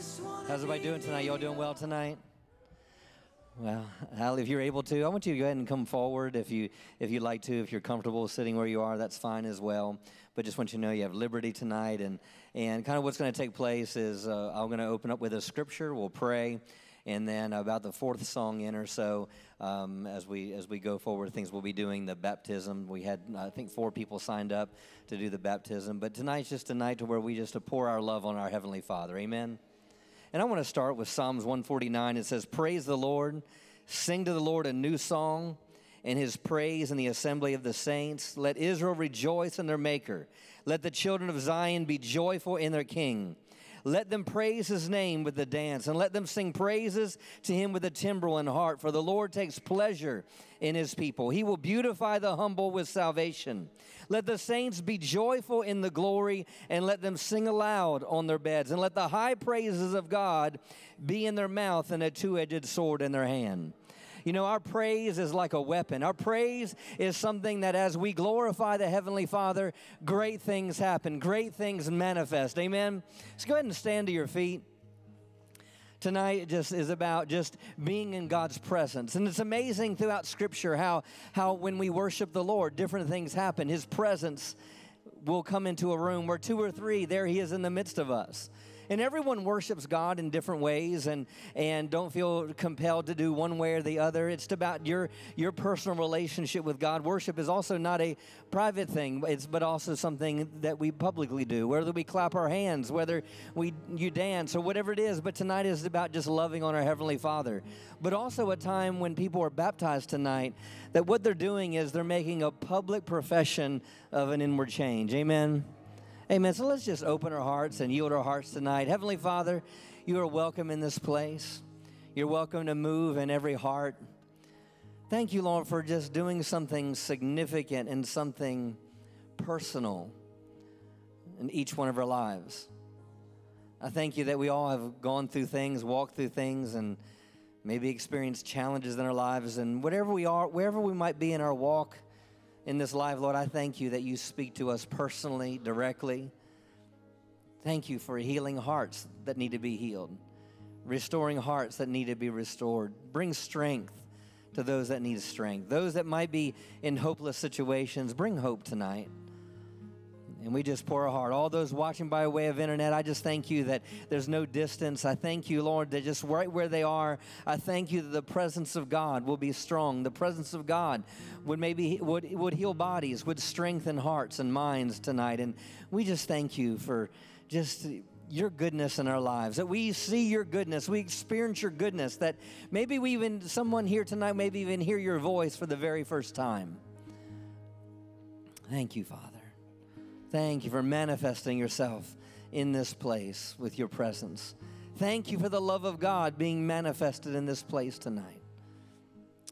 How's everybody doing tonight? Y'all doing well tonight? Well, Hal, if you're able to, I want you to go ahead and come forward if you if you'd like to. If you're comfortable sitting where you are, that's fine as well. But just want you to know you have liberty tonight, and and kind of what's going to take place is uh, I'm going to open up with a scripture. We'll pray, and then about the fourth song in or so, um, as we as we go forward, things we'll be doing the baptism. We had I think four people signed up to do the baptism, but tonight's just a night to where we just to pour our love on our heavenly Father. Amen. And I want to start with Psalms 149. It says, Praise the Lord, sing to the Lord a new song, in his praise in the assembly of the saints. Let Israel rejoice in their Maker. Let the children of Zion be joyful in their King. Let them praise his name with the dance, and let them sing praises to him with the timbrel and harp. For the Lord takes pleasure in his people. He will beautify the humble with salvation. Let the saints be joyful in the glory, and let them sing aloud on their beds. And let the high praises of God be in their mouth and a two edged sword in their hand. You know, our praise is like a weapon. Our praise is something that as we glorify the Heavenly Father, great things happen, great things manifest. Amen. Let's go ahead and stand to your feet tonight just is about just being in God's presence. And it's amazing throughout Scripture how, how when we worship the Lord, different things happen. His presence will come into a room where two or three, there He is in the midst of us and everyone worships God in different ways and and don't feel compelled to do one way or the other. It's about your your personal relationship with God. Worship is also not a private thing, it's but also something that we publicly do. Whether we clap our hands, whether we you dance or whatever it is, but tonight is about just loving on our heavenly Father. But also a time when people are baptized tonight that what they're doing is they're making a public profession of an inward change. Amen. Amen. So let's just open our hearts and yield our hearts tonight. Heavenly Father, you are welcome in this place. You're welcome to move in every heart. Thank you, Lord, for just doing something significant and something personal in each one of our lives. I thank you that we all have gone through things, walked through things, and maybe experienced challenges in our lives. And whatever we are, wherever we might be in our walk, in this life, Lord, I thank you that you speak to us personally, directly. Thank you for healing hearts that need to be healed, restoring hearts that need to be restored. Bring strength to those that need strength. Those that might be in hopeless situations, bring hope tonight. And we just pour our heart. All those watching by way of internet, I just thank you that there's no distance. I thank you, Lord, that just right where they are, I thank you that the presence of God will be strong. The presence of God would maybe would, would heal bodies, would strengthen hearts and minds tonight. And we just thank you for just your goodness in our lives, that we see your goodness, we experience your goodness, that maybe we even, someone here tonight, maybe even hear your voice for the very first time. Thank you, Father. Thank you for manifesting yourself in this place with your presence. Thank you for the love of God being manifested in this place tonight.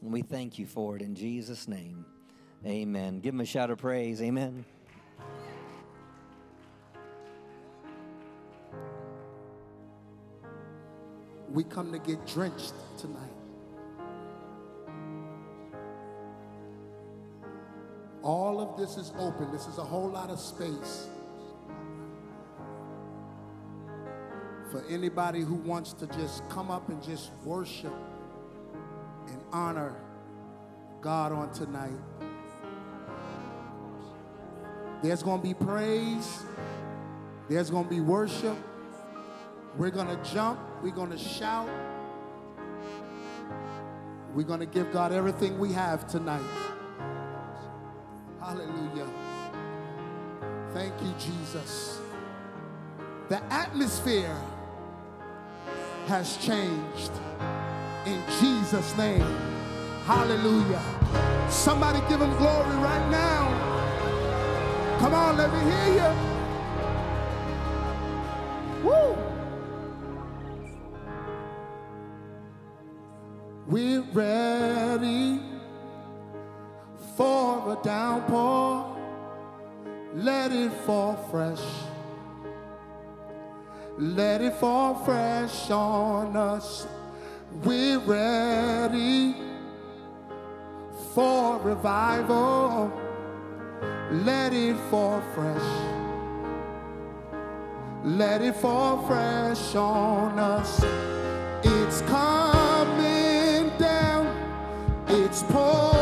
And we thank you for it in Jesus' name. Amen. Give him a shout of praise. Amen. We come to get drenched tonight. All of this is open. This is a whole lot of space for anybody who wants to just come up and just worship and honor God on tonight. There's going to be praise. There's going to be worship. We're going to jump. We're going to shout. We're going to give God everything we have tonight. Jesus. The atmosphere has changed in Jesus' name. Hallelujah. Somebody give him glory right now. Come on, let me hear you. Woo! We're ready for a downpour. Fall fresh. Let it fall fresh on us. We're ready for revival. Let it fall fresh. Let it fall fresh on us. It's coming down. It's pouring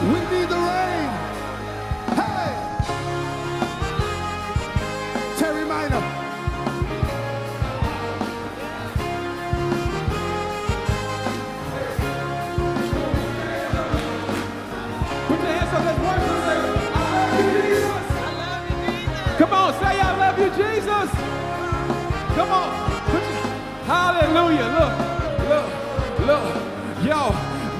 We need the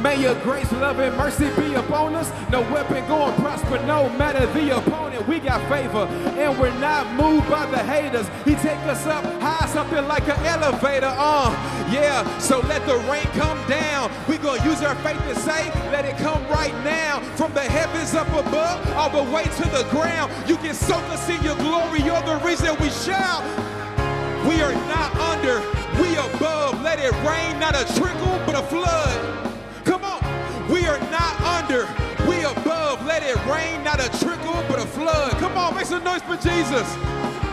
May your grace, love, and mercy be upon us. No weapon going prosper, no matter the opponent. We got favor, and we're not moved by the haters. He take us up high, something like an elevator. Uh, yeah. So let the rain come down. We gonna use our faith to say, let it come right now from the heavens up above, all the way to the ground. You can soak us in your glory. You're the reason we shout. We are not under, we above. Let it rain, not a trickle, but a flood. Under, we above. Let it rain, not a trickle, but a flood. Come on, make some noise for Jesus.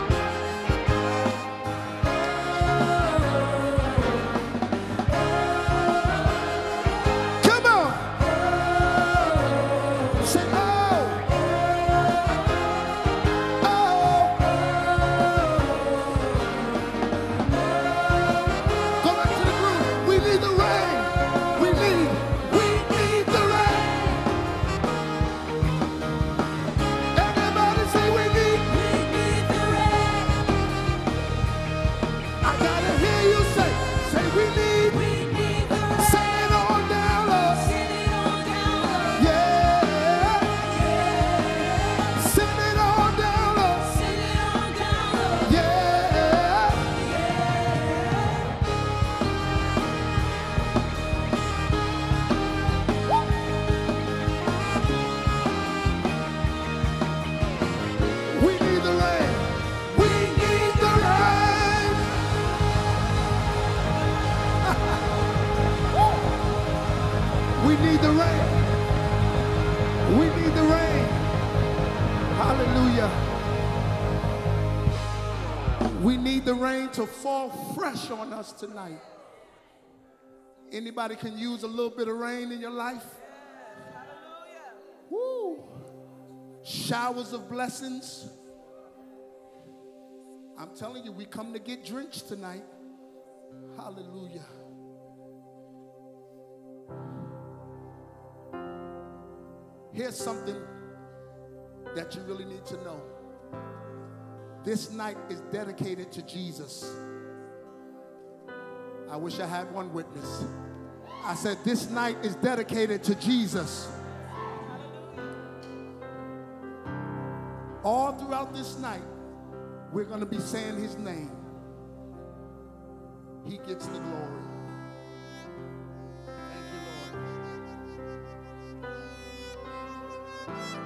To fall fresh on us tonight. Anybody can use a little bit of rain in your life? Woo. Showers of blessings. I'm telling you, we come to get drenched tonight. Hallelujah. Here's something that you really need to know. This night is dedicated to Jesus. I wish I had one witness. I said, This night is dedicated to Jesus. All throughout this night, we're going to be saying his name. He gets the glory. Thank you, Lord.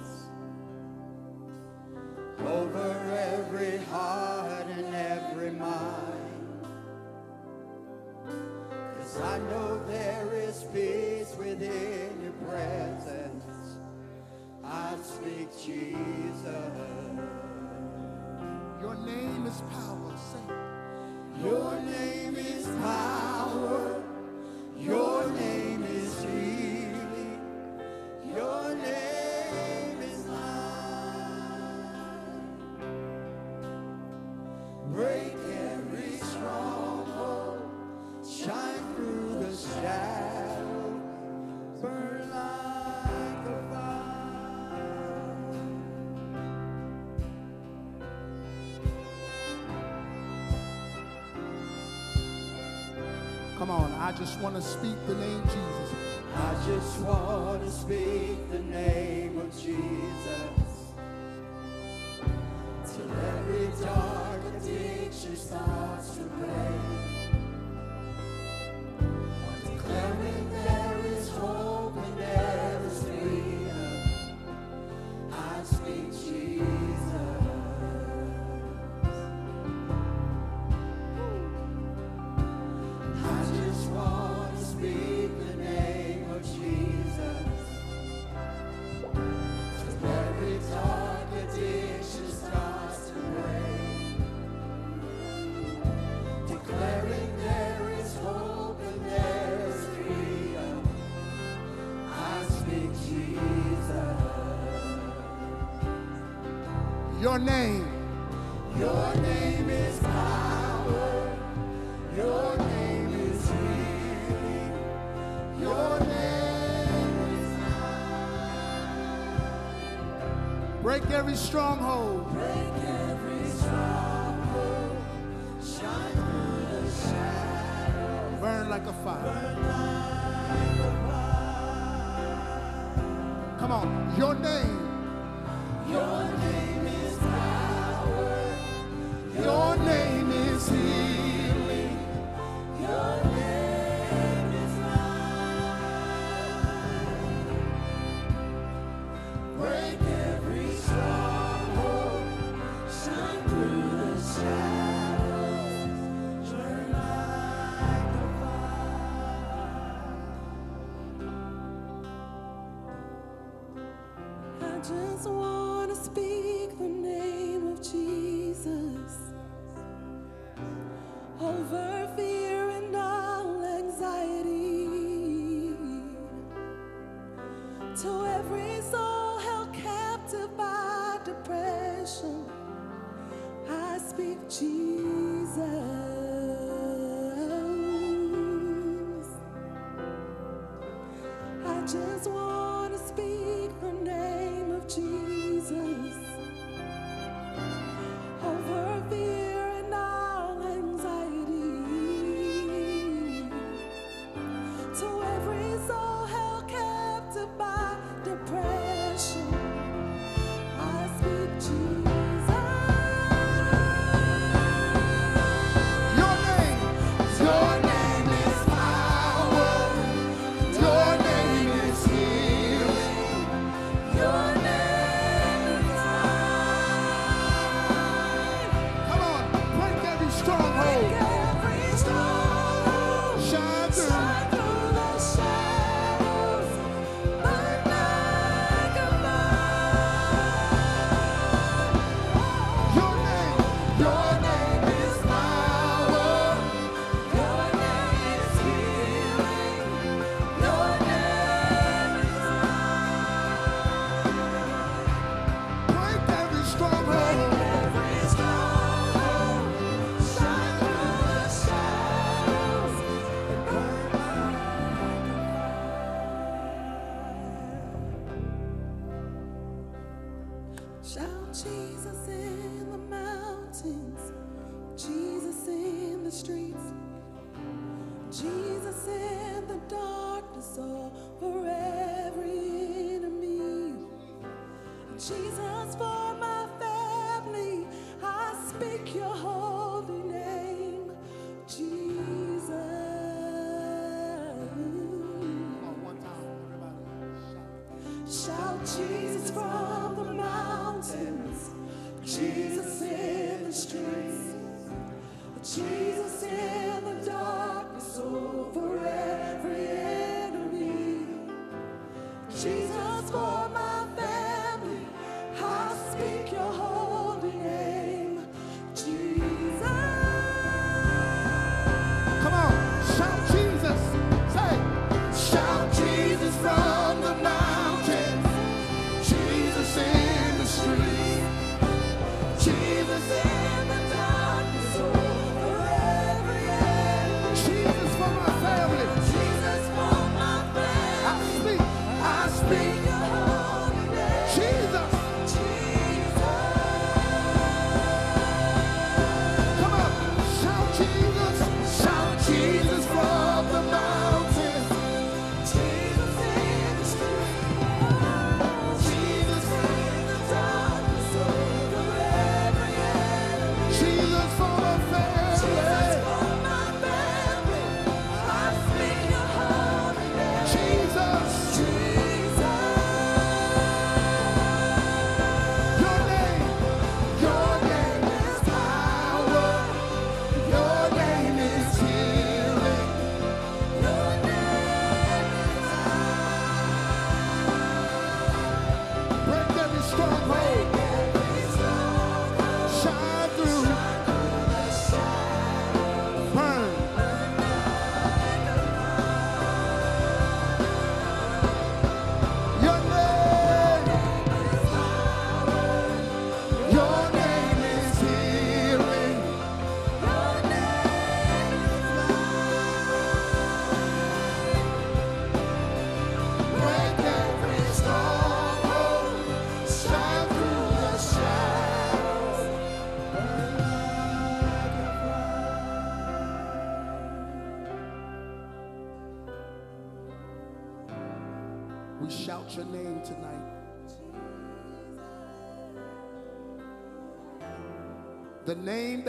heart and every mind. Cause I know there is peace within your presence. I speak Jesus. Your name is power. Say, Your name is power. Come on. I just want to speak the name Jesus. I just want to speak the name of Jesus till every dark addiction starts to break. name. Your name is power. Your name is healing. Your name is mine. Break every strong.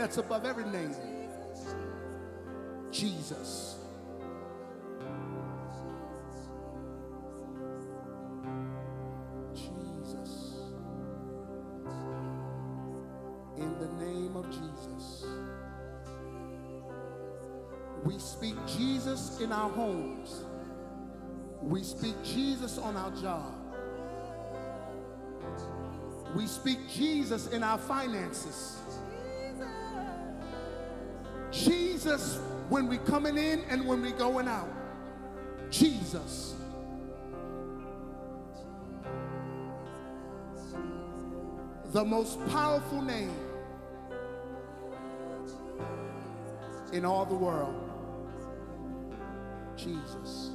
That's above every name. Jesus. Jesus. In the name of Jesus. We speak Jesus in our homes. We speak Jesus on our job. We speak Jesus in our finances. Jesus when we coming in and when we going out. Jesus. The most powerful name in all the world. Jesus.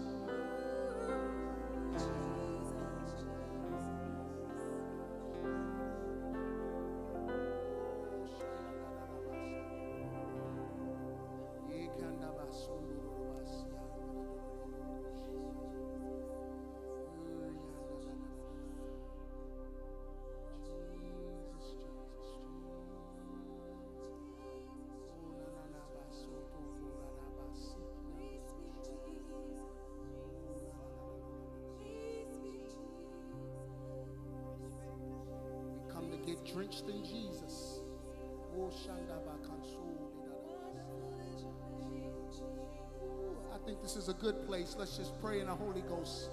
I think this is a good place. Let's just pray in the Holy Ghost.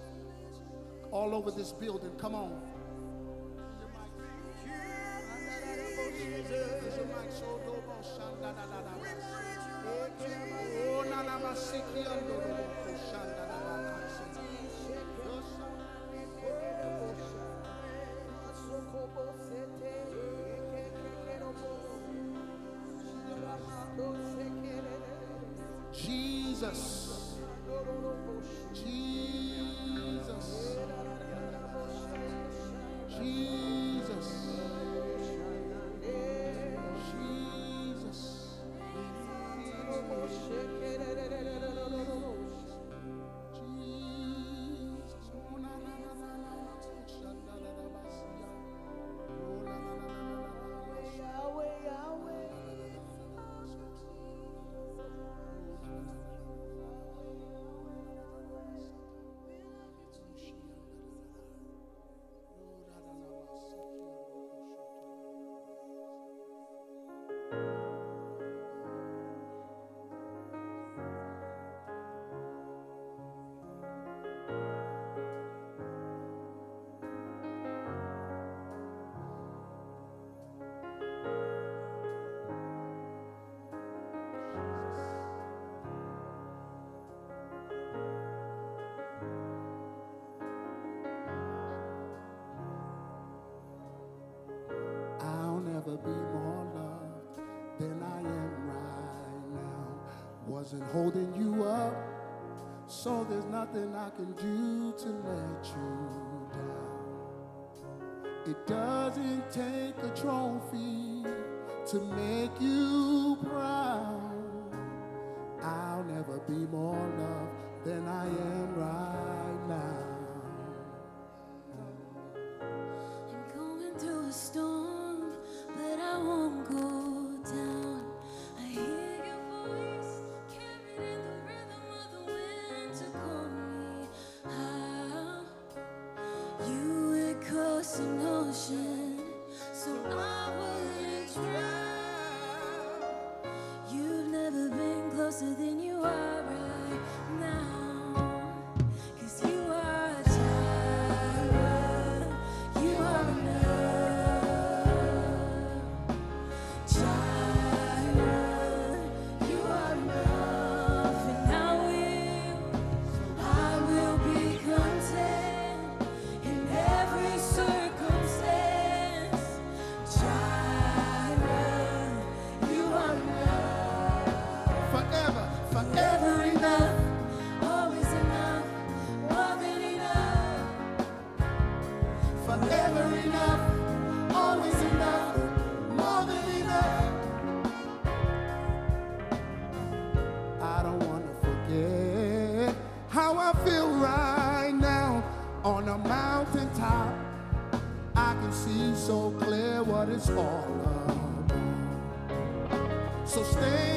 All over this building. Come on. Wasn't holding you up, so there's nothing I can do to let you down. It doesn't take a trophy to make you feel right now on a mountaintop. I can see so clear what it's all about. So stay.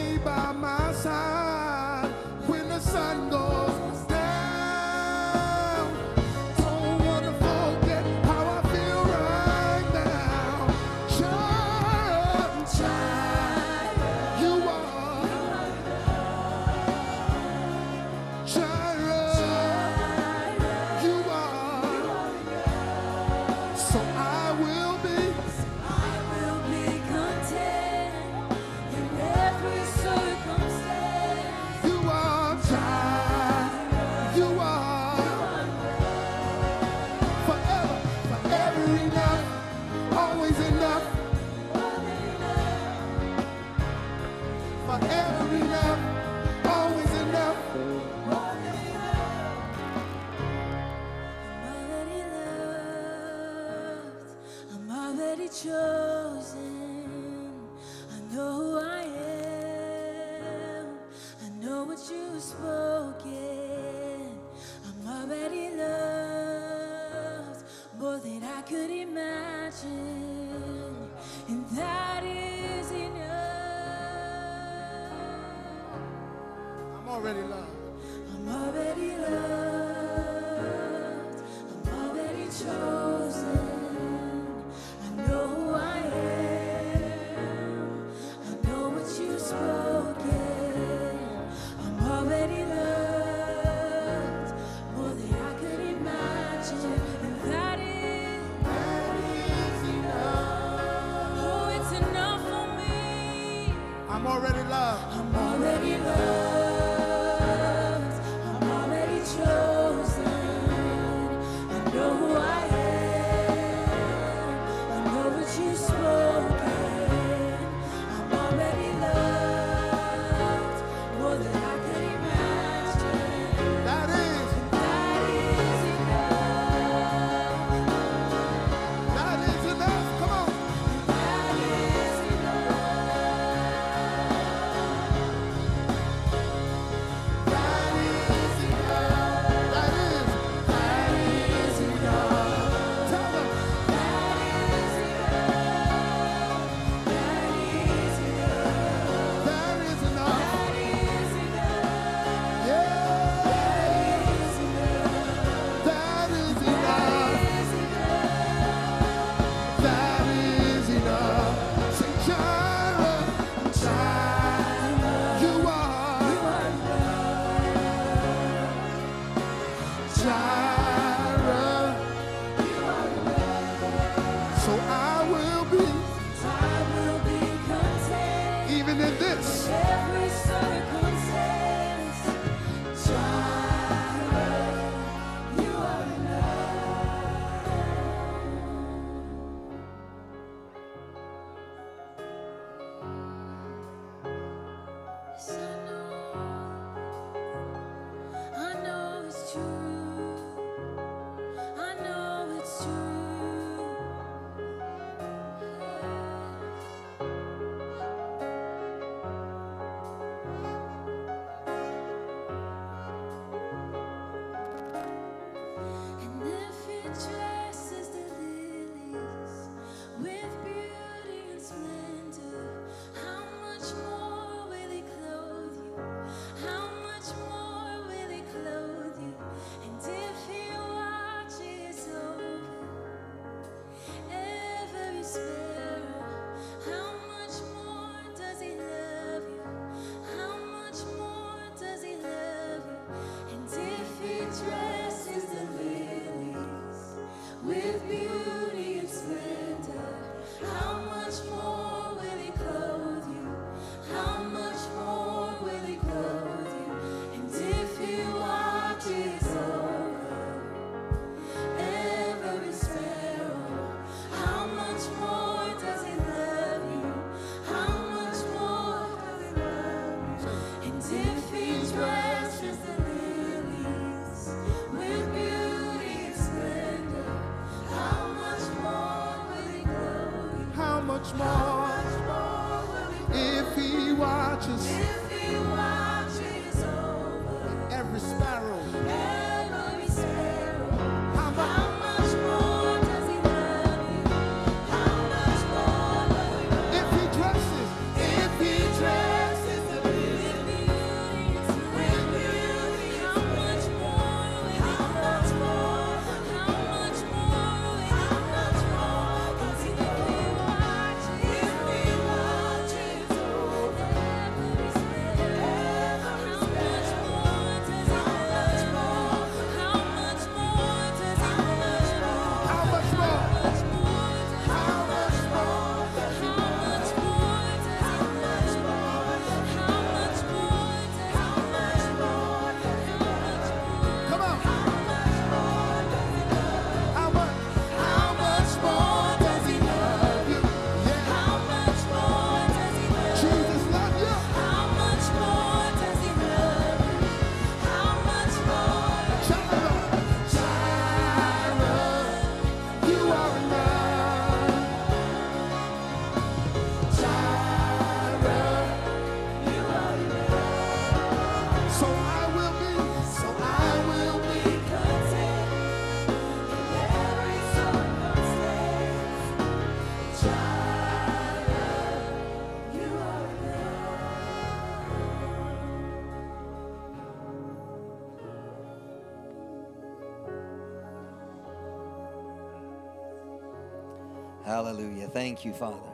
Hallelujah. Thank you, Father.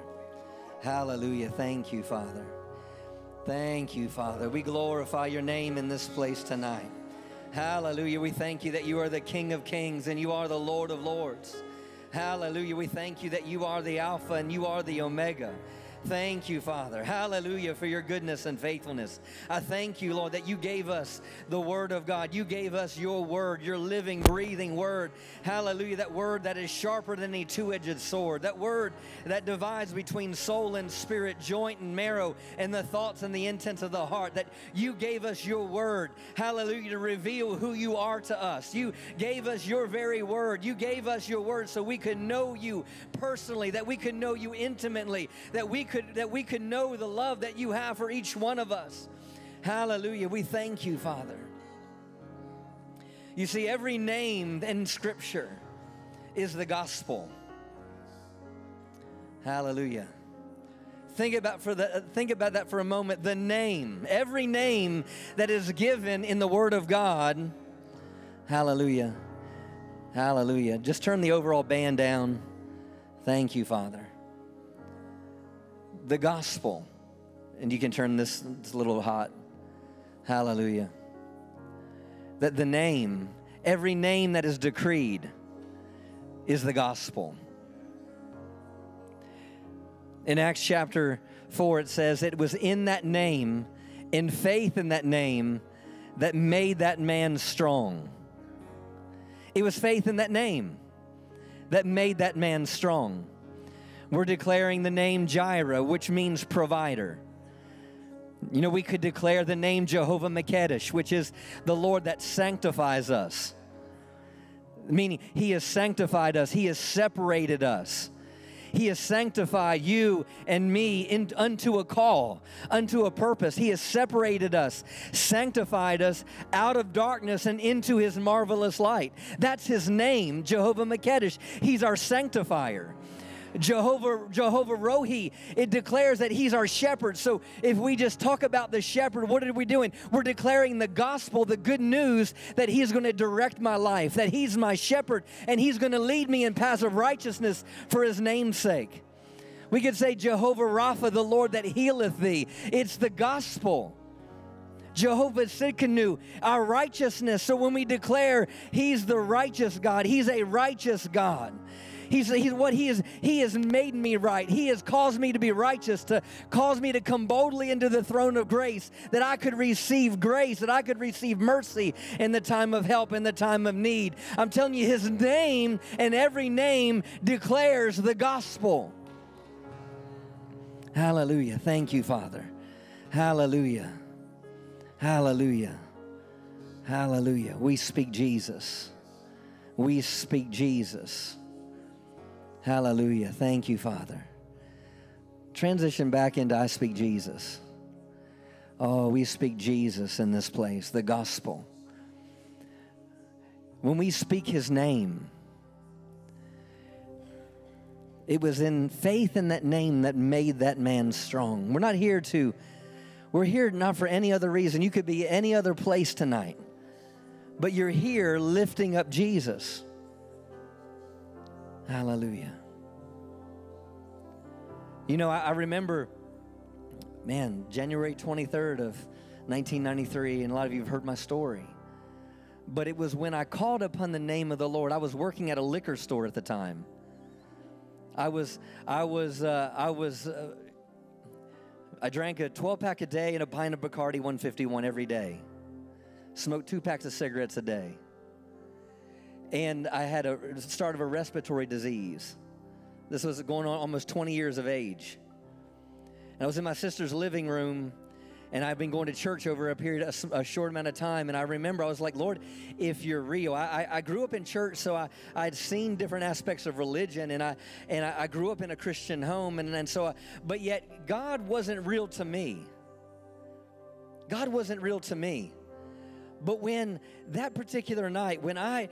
Hallelujah. Thank you, Father. Thank you, Father. We glorify your name in this place tonight. Hallelujah. We thank you that you are the King of Kings and you are the Lord of Lords. Hallelujah. We thank you that you are the Alpha and you are the Omega. Thank you, Father. Hallelujah for your goodness and faithfulness. I thank you, Lord, that you gave us the Word of God. You gave us your Word, your living, breathing Word. Hallelujah. That Word that is sharper than a two edged sword. That Word that divides between soul and spirit, joint and marrow, and the thoughts and the intents of the heart. That you gave us your Word. Hallelujah. To reveal who you are to us. You gave us your very Word. You gave us your Word so we could know you personally, that we could know you intimately, that we could that we could know the love that you have for each one of us. Hallelujah. We thank you, Father. You see, every name in Scripture is the gospel. Hallelujah. Think about for the think about that for a moment. The name, every name that is given in the Word of God. Hallelujah. Hallelujah. Just turn the overall band down. Thank you, Father the gospel. And you can turn this, it's a little hot. Hallelujah. That the name, every name that is decreed, is the gospel. In Acts chapter 4, it says, It was in that name, in faith in that name, that made that man strong. It was faith in that name that made that man strong. We're declaring the name Jireh, which means provider. You know, we could declare the name Jehovah Makedesh, which is the Lord that sanctifies us. Meaning, He has sanctified us, He has separated us. He has sanctified you and me in, unto a call, unto a purpose. He has separated us, sanctified us out of darkness and into His marvelous light. That's His name, Jehovah Makedesh. He's our sanctifier. Jehovah Jehovah Rohi, it declares that he's our shepherd. So if we just talk about the shepherd, what are we doing? We're declaring the gospel, the good news that he's going to direct my life, that he's my shepherd and he's going to lead me in paths of righteousness for his name's sake. We could say Jehovah Rapha, the Lord that healeth thee. It's the gospel. Jehovah Tsidkenu, our righteousness. So when we declare He's the righteous God, He's a righteous God. He's, he's what he is. He has made me right. He has caused me to be righteous, to cause me to come boldly into the throne of grace, that I could receive grace, that I could receive mercy in the time of help, in the time of need. I'm telling you, his name and every name declares the gospel. Hallelujah. Thank you, Father. Hallelujah. Hallelujah. Hallelujah. We speak Jesus. We speak Jesus. Hallelujah. Thank you, Father. Transition back into I speak Jesus. Oh, we speak Jesus in this place, the gospel. When we speak his name, it was in faith in that name that made that man strong. We're not here to, we're here not for any other reason. You could be any other place tonight, but you're here lifting up Jesus. Hallelujah. You know, I, I, remember, man, January 23rd of 1993, and a lot of you have heard my story. But it was when I called upon the name of the Lord. I was working at a liquor store at the time. I was, I was, uh, I was, uh, I drank a 12 pack a day and a pint of Bacardi 151 every day. Smoked two packs of cigarettes a day and I had a start of a respiratory disease. This was going on almost 20 years of age. And I was in my sister's living room, and I've been going to church over a period, a, a short amount of time. And I remember I was like, Lord, if you're real, I, I, I grew up in church, so I, I'd seen different aspects of religion, and I and I, I grew up in a Christian home, and, and so, I, but yet God wasn't real to me. God wasn't real to me. But when that particular night, when I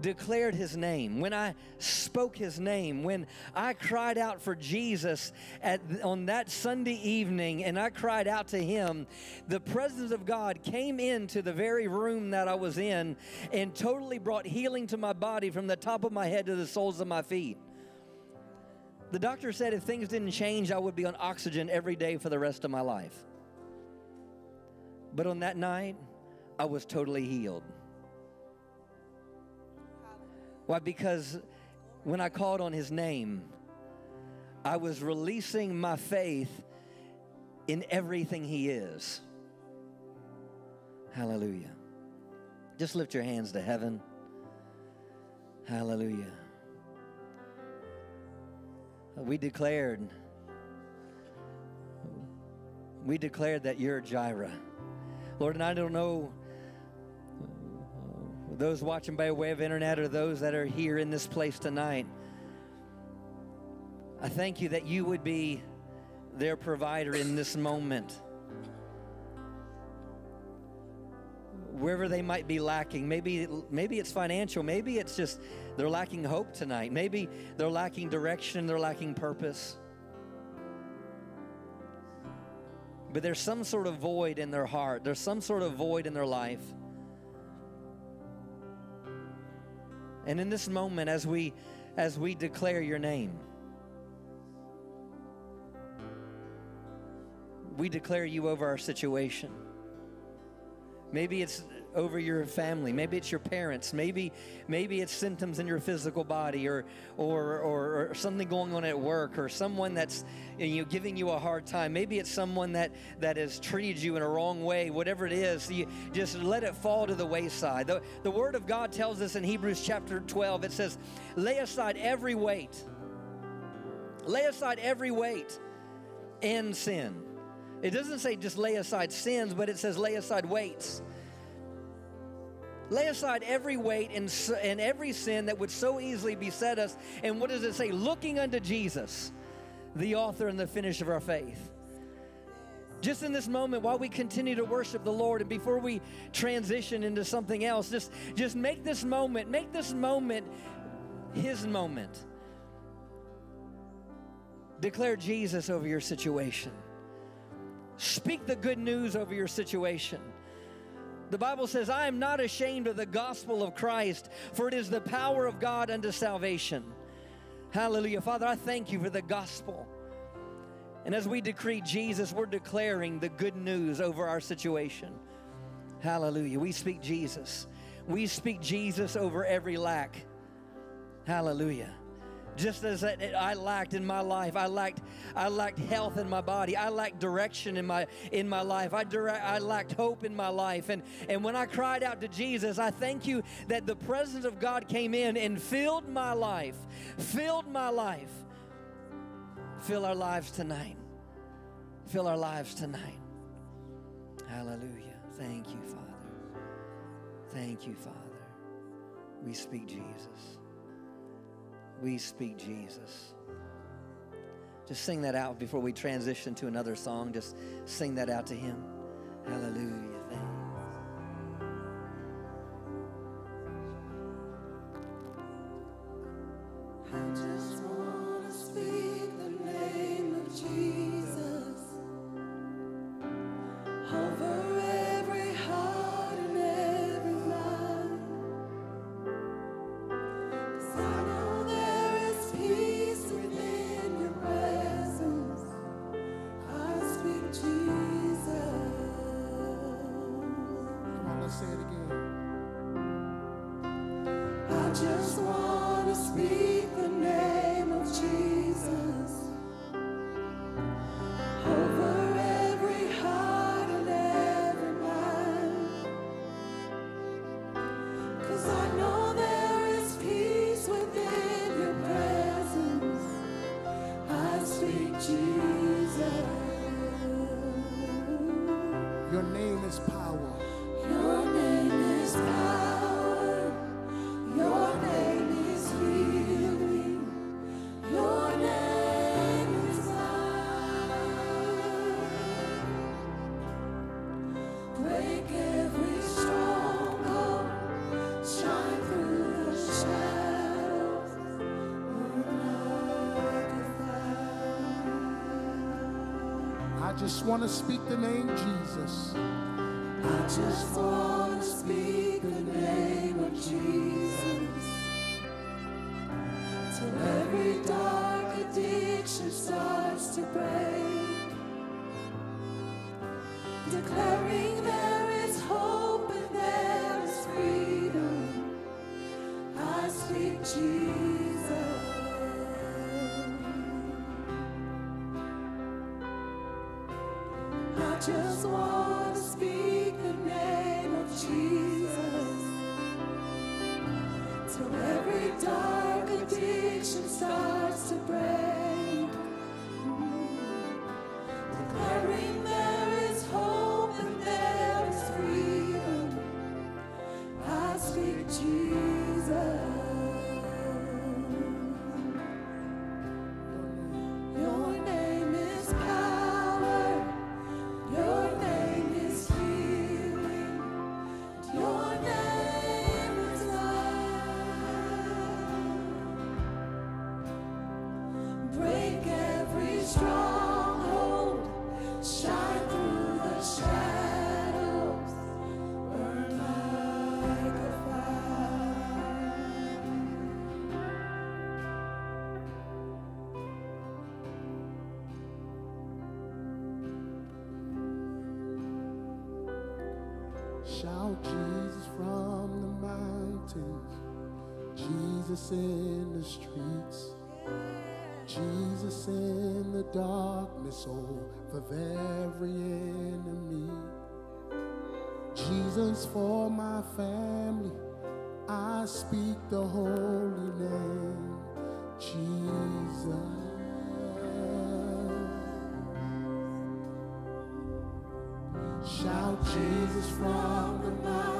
declared his name, when I spoke his name, when I cried out for Jesus at, on that Sunday evening and I cried out to him, the presence of God came into the very room that I was in and totally brought healing to my body from the top of my head to the soles of my feet. The doctor said if things didn't change, I would be on oxygen every day for the rest of my life. But on that night, I was totally healed. Why? Because when I called on his name, I was releasing my faith in everything he is. Hallelujah. Just lift your hands to heaven. Hallelujah. We declared, we declared that you're Jireh. Lord, and I don't know those watching by way of internet or those that are here in this place tonight. I thank you that you would be their provider in this moment. Wherever they might be lacking, maybe maybe it's financial, maybe it's just they're lacking hope tonight. Maybe they're lacking direction, they're lacking purpose. But there's some sort of void in their heart. There's some sort of void in their life. And in this moment as we as we declare your name, we declare you over our situation. Maybe it's over your family. Maybe it's your parents. Maybe maybe it's symptoms in your physical body or or or, or something going on at work or someone that's you know, giving you a hard time. Maybe it's someone that that has treated you in a wrong way. Whatever it is, you just let it fall to the wayside. The, the word of God tells us in Hebrews chapter 12 it says, "Lay aside every weight. Lay aside every weight and sin." It doesn't say just lay aside sins, but it says lay aside weights. Lay aside every weight and, and every sin that would so easily beset us. And what does it say? Looking unto Jesus, the author and the finish of our faith. Just in this moment, while we continue to worship the Lord, and before we transition into something else, just, just make this moment, make this moment His moment. Declare Jesus over your situation. Speak the good news over your situation. The Bible says, I am not ashamed of the gospel of Christ, for it is the power of God unto salvation. Hallelujah. Father, I thank you for the gospel. And as we decree Jesus, we're declaring the good news over our situation. Hallelujah. We speak Jesus. We speak Jesus over every lack. Hallelujah. Just as I lacked in my life, I lacked, I lacked health in my body. I lacked direction in my in my life. I direct, I lacked hope in my life. And and when I cried out to Jesus, I thank you that the presence of God came in and filled my life, filled my life. Fill our lives tonight. Fill our lives tonight. Hallelujah. Thank you, Father. Thank you, Father. We speak Jesus. We speak Jesus. Just sing that out before we transition to another song. Just sing that out to Him. Hallelujah. Thank just want to speak the name Jesus. I just want to speak the name of Jesus. Till every dark addiction starts to break. Declaring there is hope and there is freedom. I speak Jesus. just want to speak the name of Jesus till every dark addiction starts. darkness of every enemy. Jesus, for my family, I speak the holy name, Jesus. Shout Jesus from the mountain.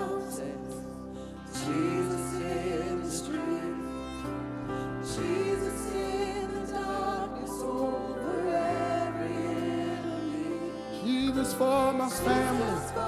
Family.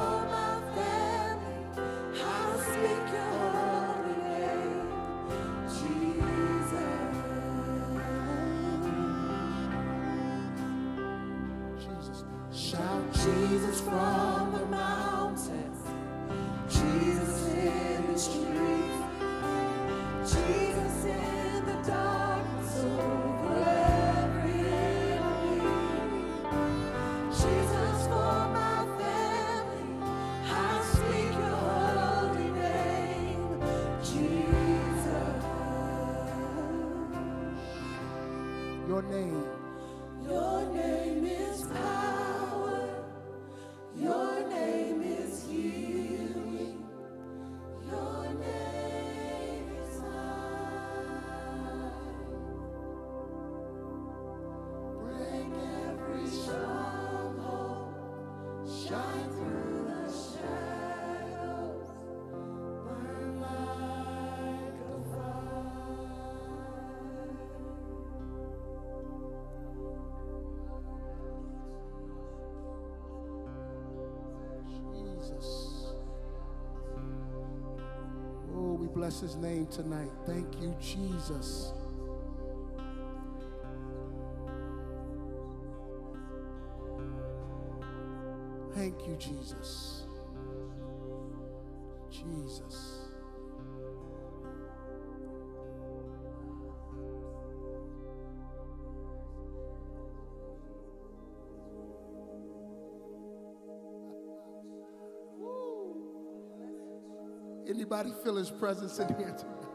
Your name is power. Your Jesus' name tonight. Thank you, Jesus. Somebody feel his presence in here tonight.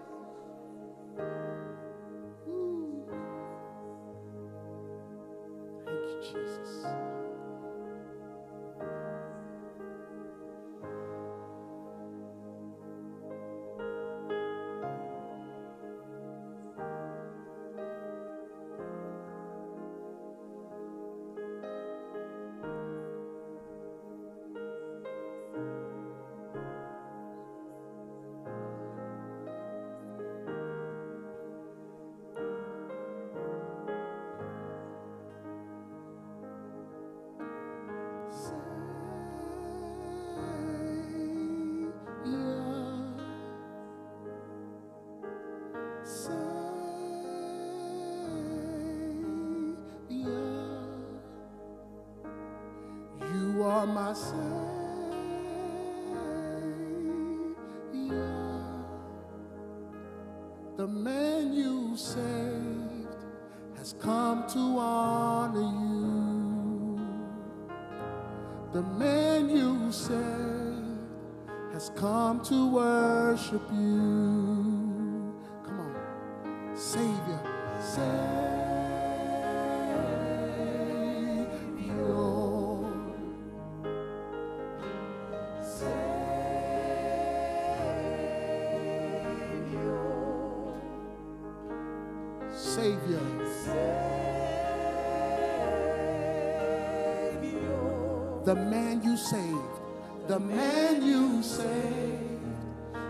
the man you saved, the man you saved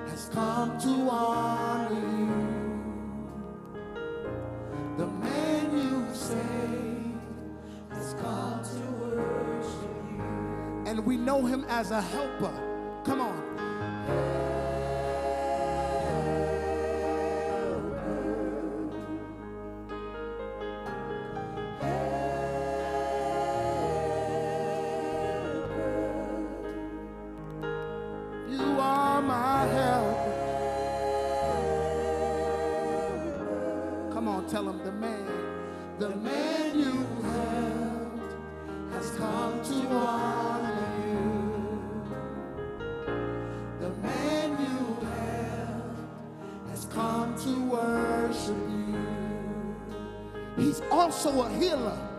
has come to honor you. The man you saved has come to worship you. And we know him as a helper. Tell him the man, the man you loved has come to honor you. The man you held has come to worship you. He's also a healer.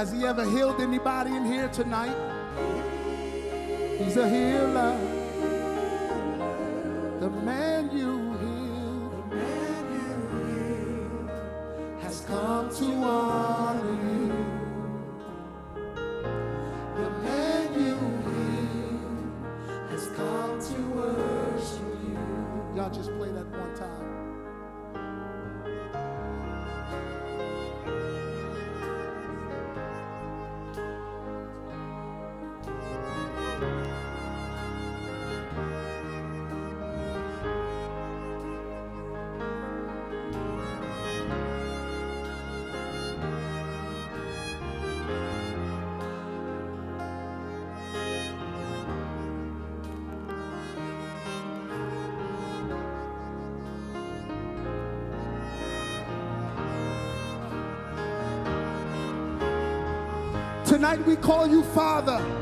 Has he ever healed anybody in here tonight? He's a healer. Tonight we call you Father.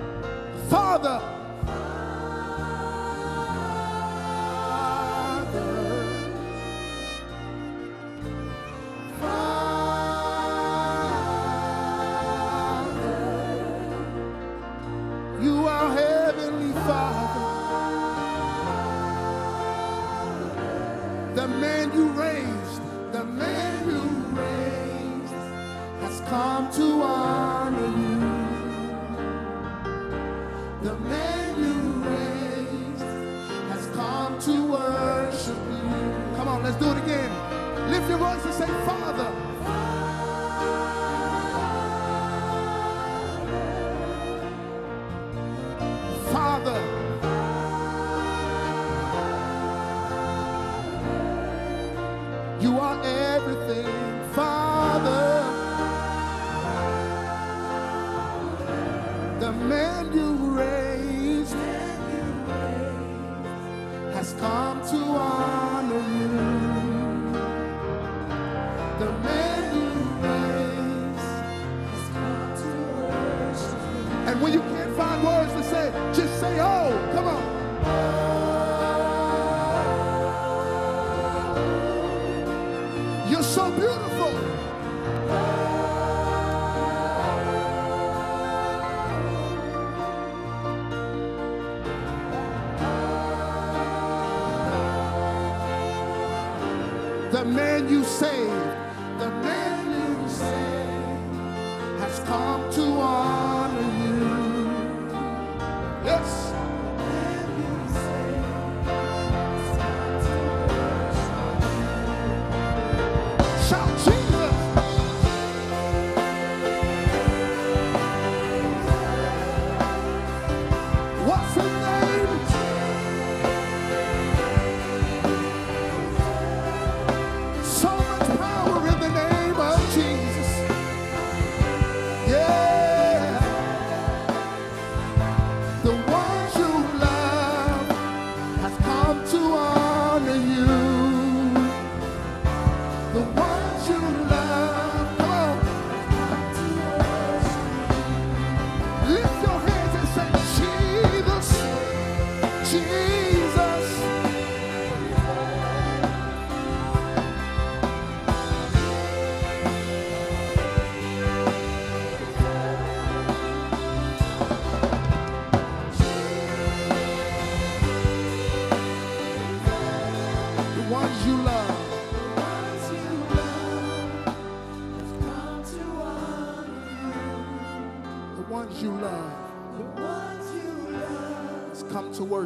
Can you saved.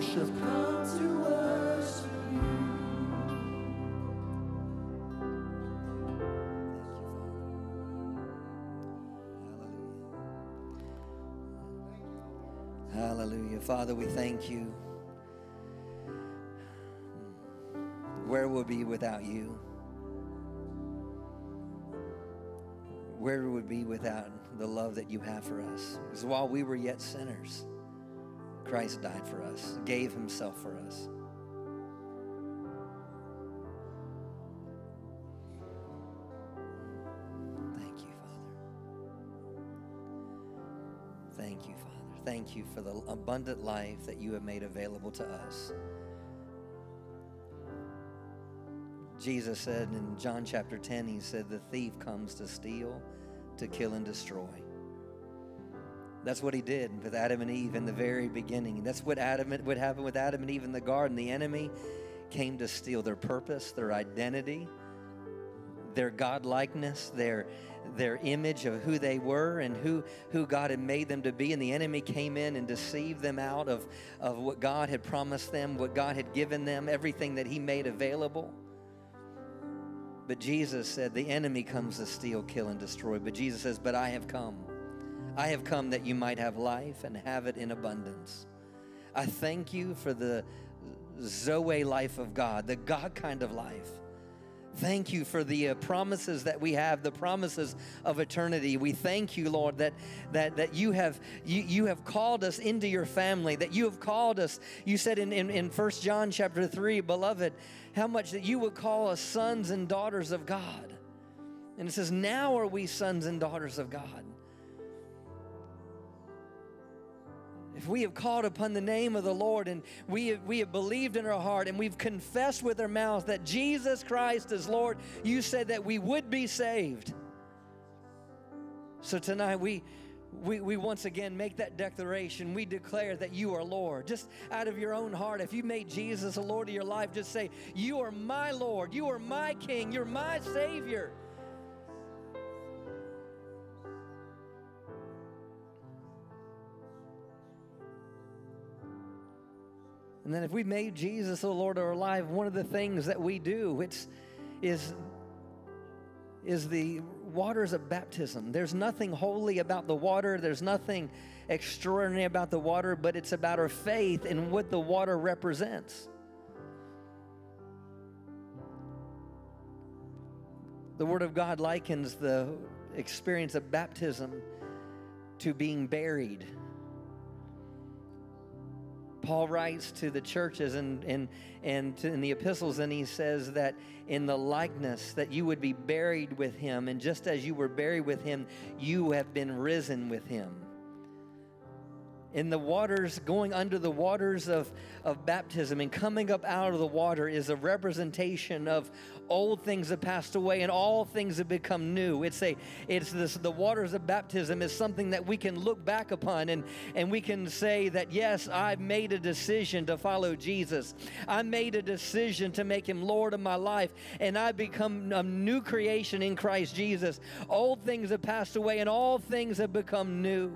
Worship. Hallelujah. Father, we thank you. Where would we be without you? Where would we be without the love that you have for us? Because while we were yet sinners, Christ died for us, gave himself for us. Thank you, Father. Thank you, Father. Thank you for the abundant life that you have made available to us. Jesus said in John chapter 10, He said, The thief comes to steal, to kill, and destroy. That's what He did with Adam and Eve in the very beginning. That's what Adam what happened with Adam and Eve in the garden. The enemy came to steal their purpose, their identity, their godlikeness, their their image of who they were and who, who God had made them to be. And the enemy came in and deceived them out of, of what God had promised them, what God had given them, everything that He made available. But Jesus said, The enemy comes to steal, kill, and destroy. But Jesus says, But I have come. I have come that you might have life and have it in abundance. I thank you for the Zoe life of God, the God kind of life. Thank you for the uh, promises that we have, the promises of eternity. We thank you, Lord, that that that you have you, you have called us into your family, that you have called us. You said in, in, in 1 John chapter 3, beloved, how much that you would call us sons and daughters of God. And it says, Now are we sons and daughters of God. If we have called upon the name of the Lord and we have, we have believed in our heart and we've confessed with our mouth that Jesus Christ is Lord, you said that we would be saved. So tonight we, we, we once again make that declaration. We declare that you are Lord. Just out of your own heart, if you made Jesus the Lord of your life, just say, You are my Lord. You are my King. You're my Savior. And then if we made Jesus the Lord of our life, one of the things that we do it's, is, is the waters of baptism. There's nothing holy about the water. There's nothing extraordinary about the water, but it's about our faith and what the water represents. The Word of God likens the experience of baptism to being buried. Paul writes to the churches and, and, and to, in the epistles, and he says that in the likeness that you would be buried with him, and just as you were buried with him, you have been risen with him. In the waters, going under the waters of, of baptism and coming up out of the water is a representation of old things have passed away and all things have become new. It's a it's this the waters of baptism is something that we can look back upon and and we can say that yes, I've made a decision to follow Jesus. I made a decision to make him Lord of my life and I become a new creation in Christ Jesus. Old things have passed away and all things have become new.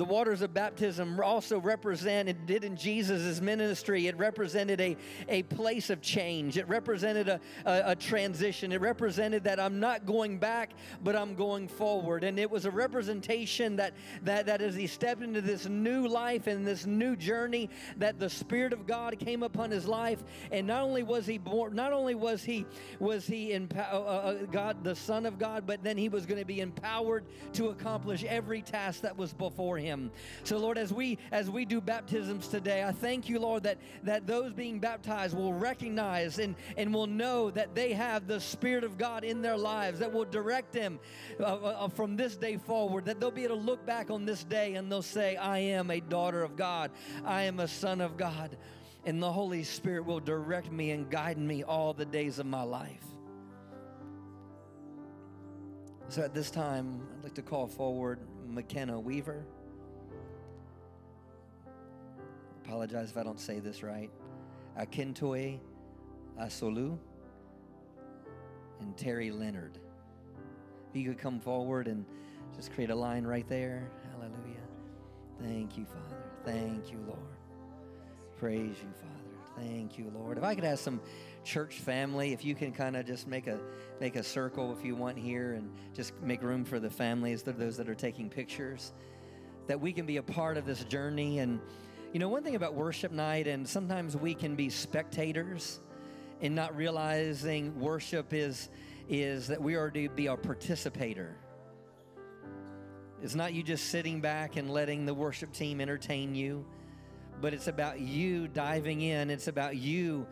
The waters of baptism also represent, it did in Jesus' ministry, it represented a, a place of change. It represented a, a, a, transition. It represented that I'm not going back, but I'm going forward. And it was a representation that, that, that as he stepped into this new life and this new journey, that the Spirit of God came upon his life. And not only was he born, not only was he, was he in, uh, uh, God, the Son of God, but then he was going to be empowered to accomplish every task that was before him. Him. So Lord, as we as we do baptisms today, I thank you, Lord, that that those being baptized will recognize and and will know that they have the Spirit of God in their lives that will direct them uh, uh, from this day forward. That they'll be able to look back on this day and they'll say, "I am a daughter of God. I am a son of God." And the Holy Spirit will direct me and guide me all the days of my life. So at this time, I'd like to call forward McKenna Weaver. Apologize if I don't say this right. Akintoye Asolu and Terry Leonard. If you could come forward and just create a line right there. Hallelujah. Thank you, Father. Thank you, Lord. Praise you, Father. Thank you, Lord. If I could ask some church family, if you can kind of just make a make a circle if you want here and just make room for the families, those that are taking pictures, that we can be a part of this journey. And you know, one thing about worship night, and sometimes we can be spectators and not realizing worship is is that we are to be a participator. It's not you just sitting back and letting the worship team entertain you but it's about you diving in. It's about you,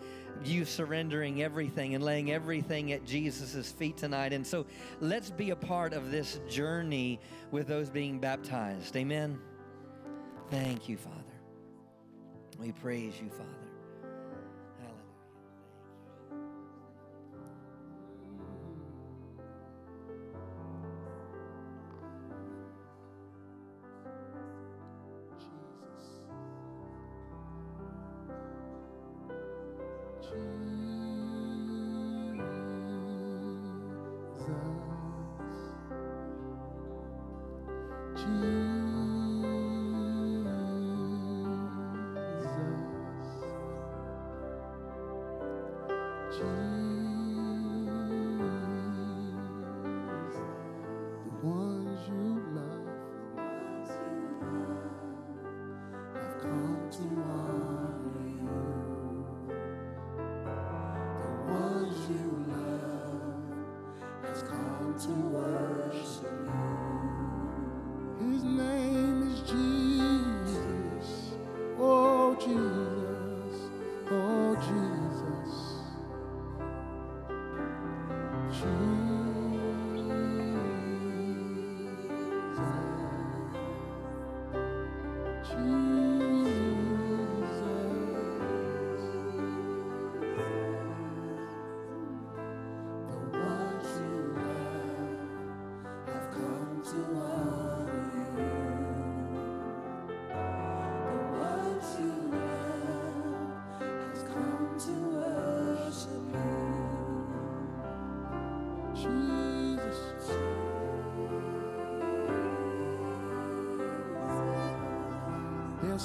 you surrendering everything and laying everything at Jesus' feet tonight. And so let's be a part of this journey with those being baptized. Amen. Thank you, Father. We praise you, Father.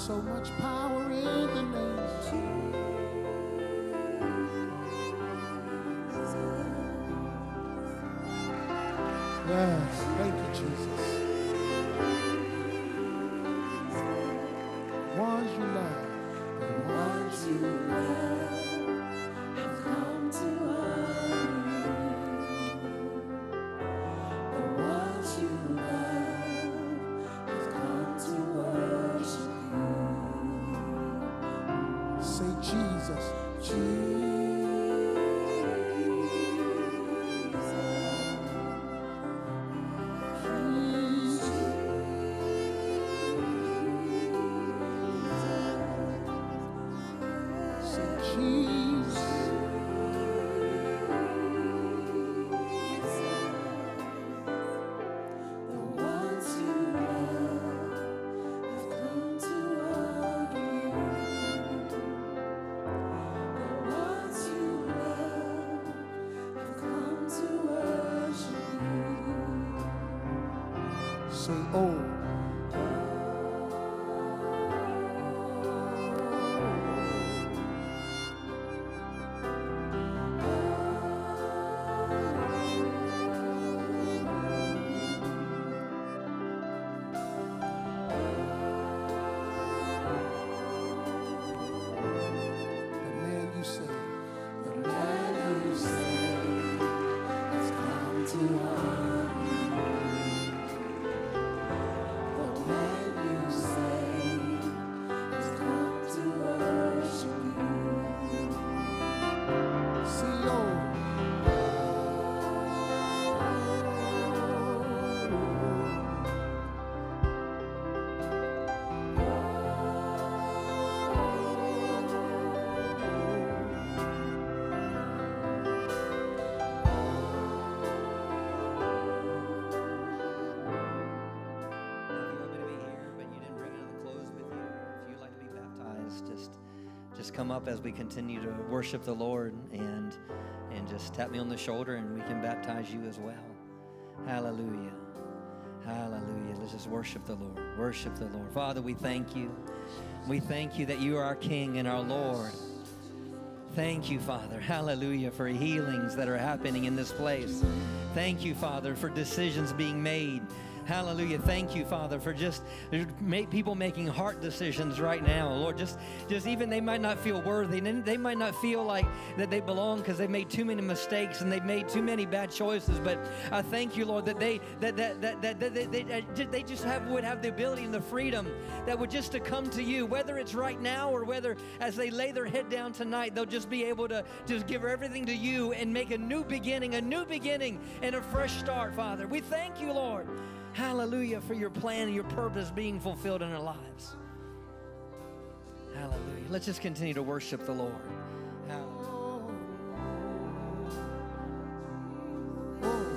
So much power in Say just come up as we continue to worship the Lord and and just tap me on the shoulder and we can baptize you as well. Hallelujah. Hallelujah. Let's just worship the Lord. Worship the Lord. Father, we thank you. We thank you that you are our King and our Lord. Thank you, Father. Hallelujah for healings that are happening in this place. Thank you, Father, for decisions being made. Hallelujah. Thank you, Father, for just make people making heart decisions right now. Lord, just just even they might not feel worthy. and They might not feel like that they belong because they've made too many mistakes and they've made too many bad choices. But I thank you, Lord, that they that that that, that, that they, they, they just have would have the ability and the freedom that would just to come to you, whether it's right now or whether as they lay their head down tonight, they'll just be able to just give everything to you and make a new beginning, a new beginning and a fresh start, Father. We thank you, Lord. Hallelujah for your plan and your purpose being fulfilled in our lives. Hallelujah. Let's just continue to worship the Lord. Hallelujah. The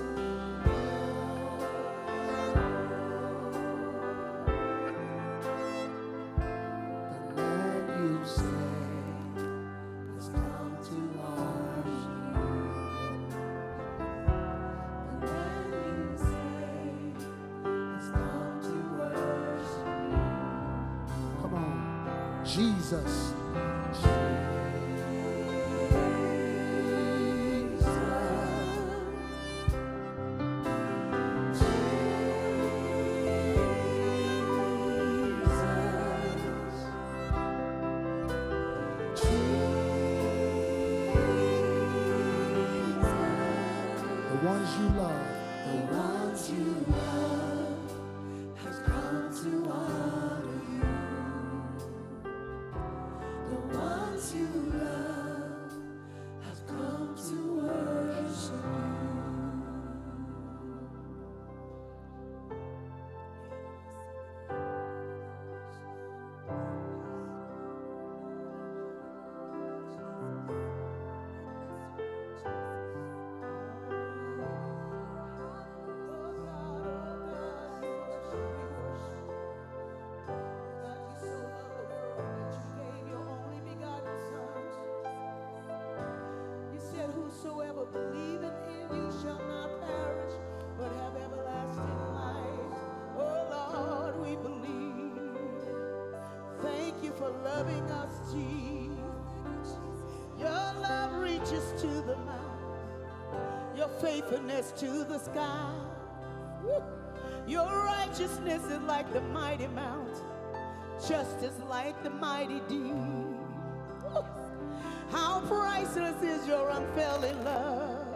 you love, faithfulness oh, to the mountains Your favorness to the sky. Woo. Your righteousness is like the mighty mountain, justice like the mighty deep. Priceless is your unfailing love.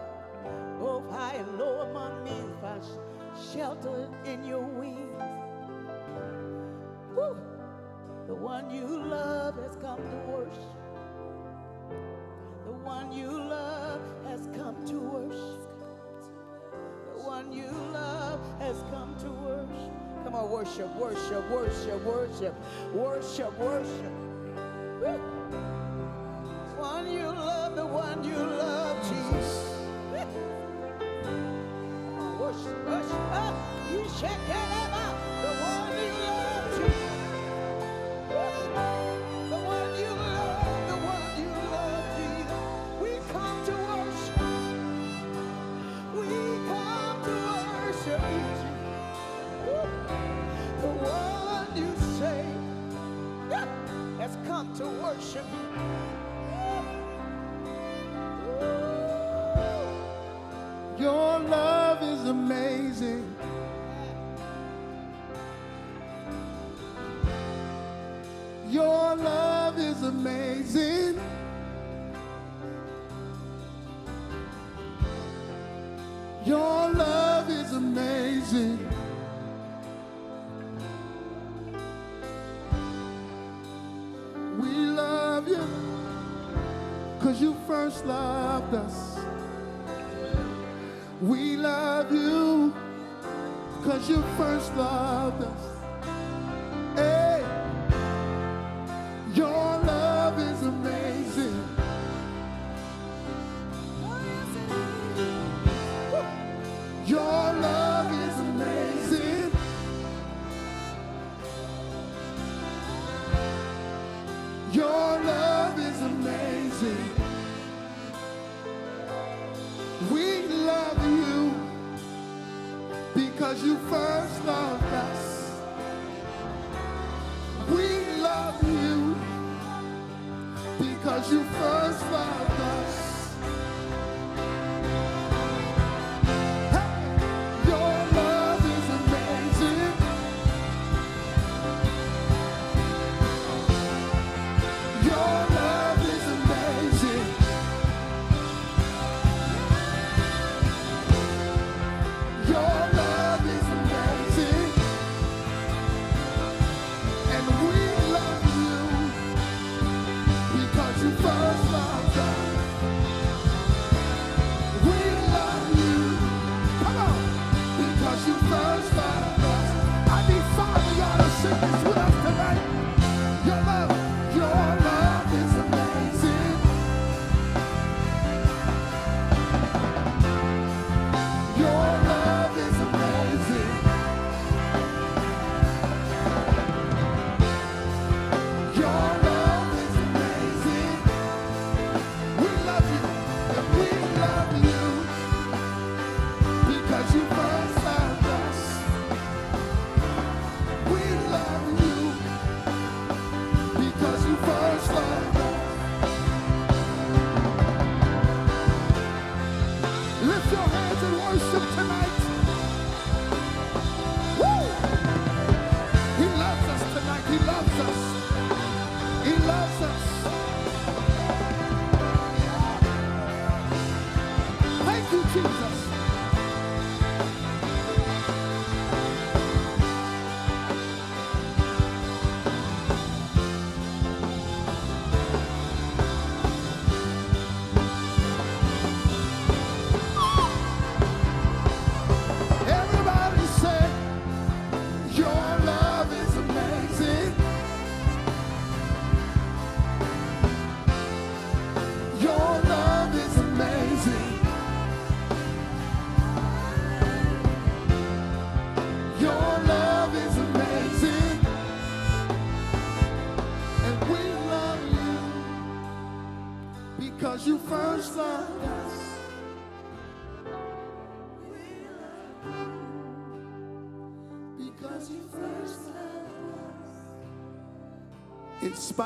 Both high and low among men find sh- shelter in your wings. Woo. The one you love has come to worship. The one you love has come to worship. The one you love has come to worship. Come on, worship, worship, worship, worship, worship, worship. First loved us. Hey, your love is amazing. Your love because you first loved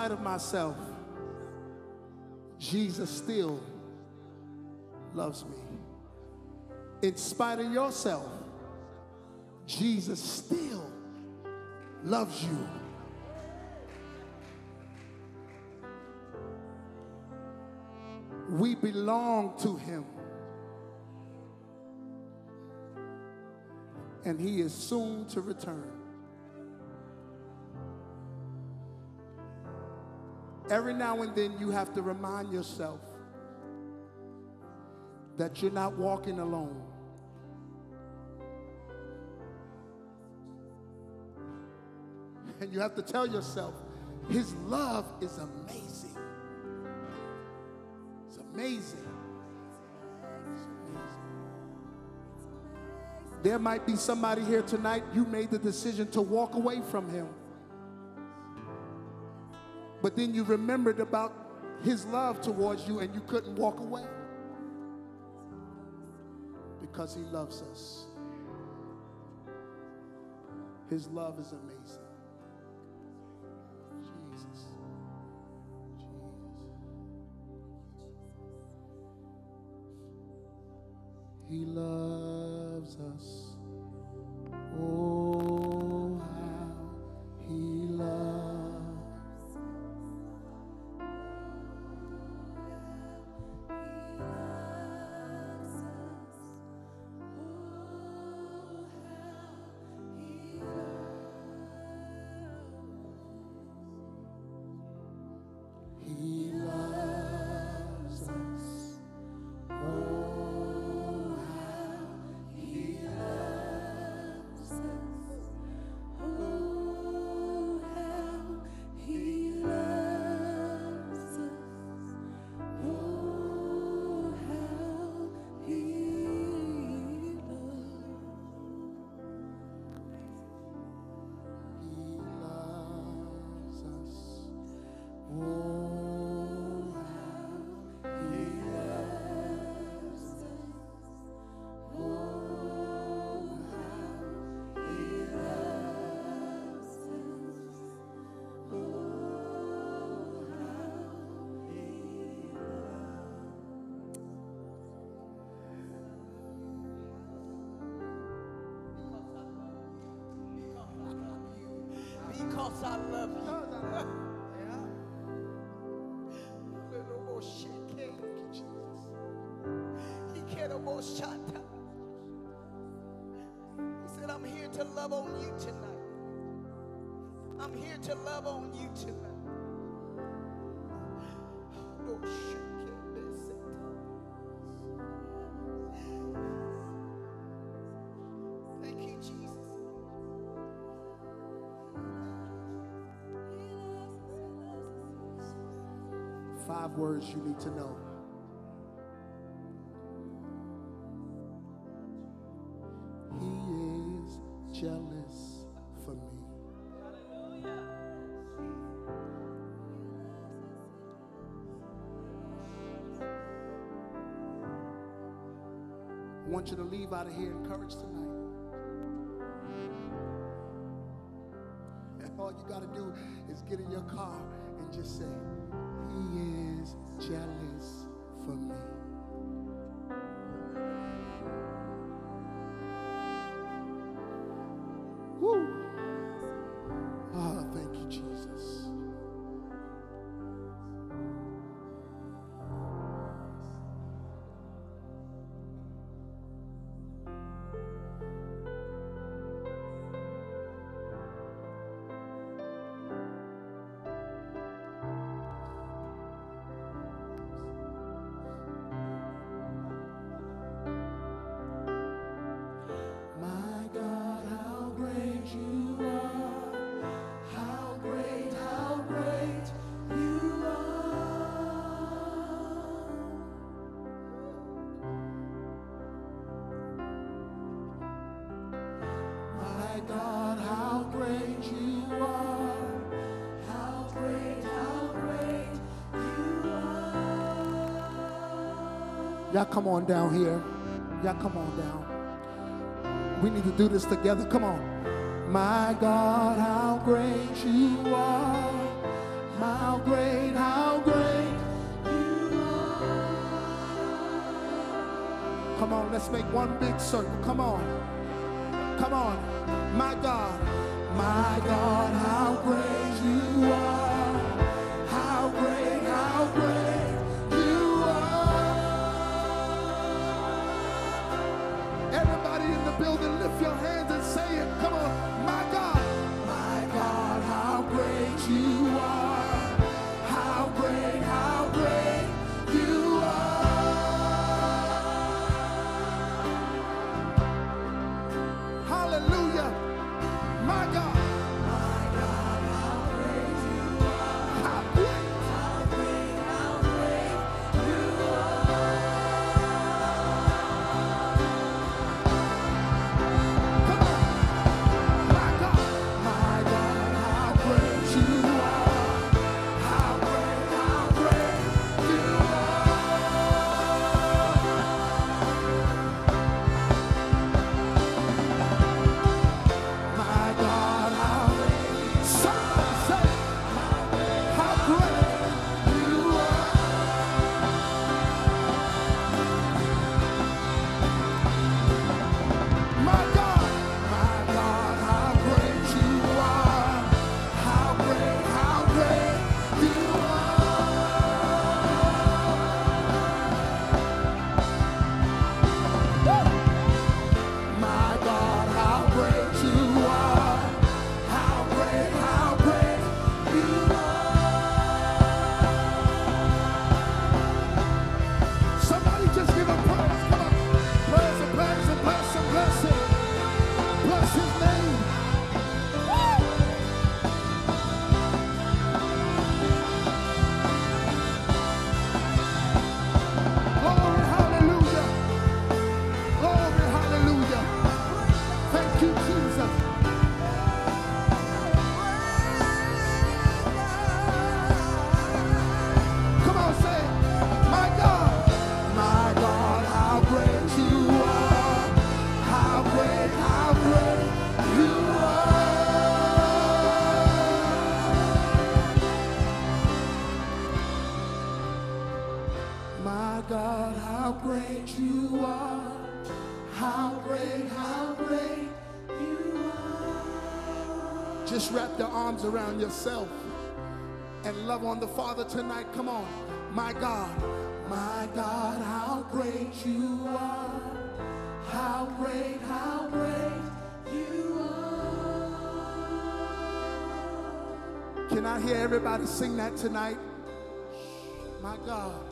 spite of myself, Jesus still loves me. In spite of yourself, Jesus still loves you. We belong to him. And he is soon to return. Every now and then you have to remind yourself that you're not walking alone. And you have to tell yourself, his love is amazing. It's amazing. There might be somebody here tonight, you made the decision to walk away from him. But then you remembered about his love towards you and you couldn't walk away. Because he loves us. His love is amazing. Jesus. Jesus. He loves Because I love you. Little more shit. Jesus. He can't almost shut. He said, I'm here to love on you tonight. I'm here to love on you tonight. Five words you need to know. He is jealous for me. I want you to leave out of here encouraged tonight. And all you got to do is get in your car and just say, He is jealous for me. Y'all come on down here. Y'all come on down. We need to do this together. Come on. My God, how great you are. How great, how great you are. Come on, let's make one big circle. Come on. Come on. My God, my God, how great you are. Father tonight. Come on. My God, my God, how great you are. How great, how great you are. Can I hear everybody sing that tonight? My God.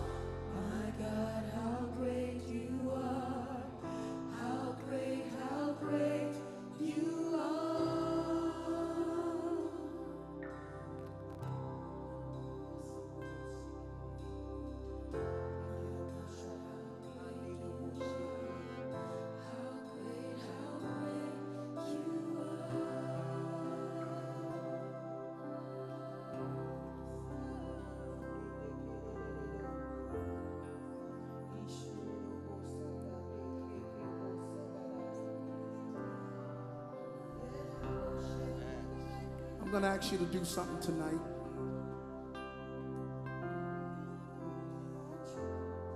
You to do something tonight.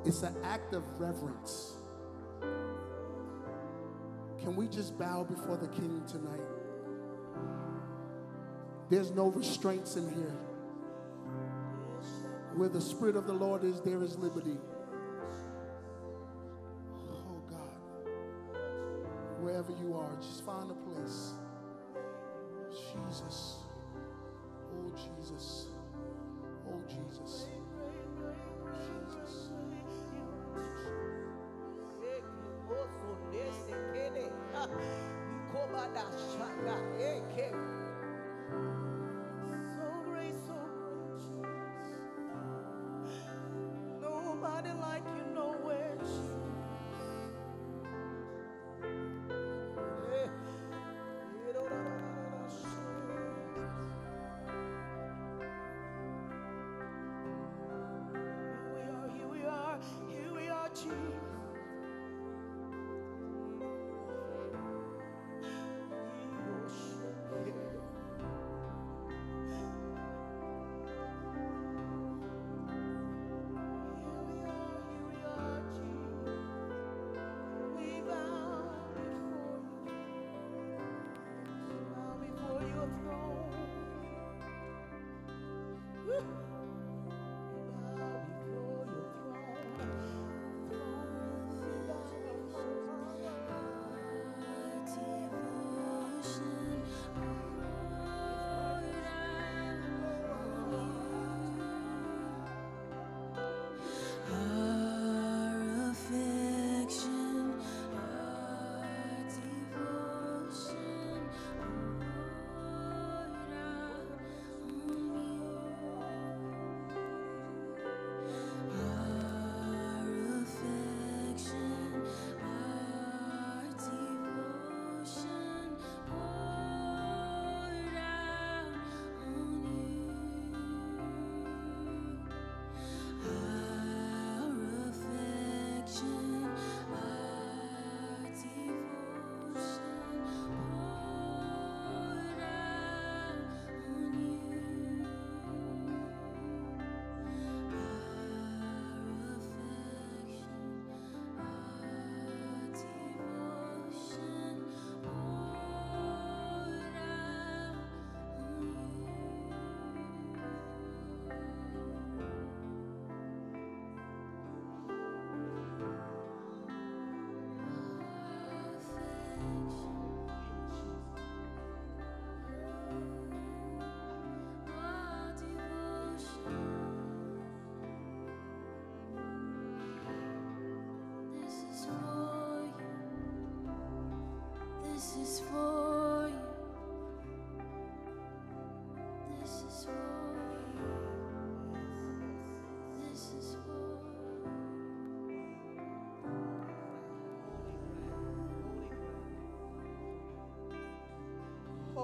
It's an act of reverence. Can we just bow before the King tonight? There's no restraints in here. Where the Spirit of the Lord is, there is liberty. Oh God. Wherever you are, just find a place. Jesus. Oh, Jesus. Oh, Jesus. Jesus.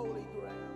Holy ground.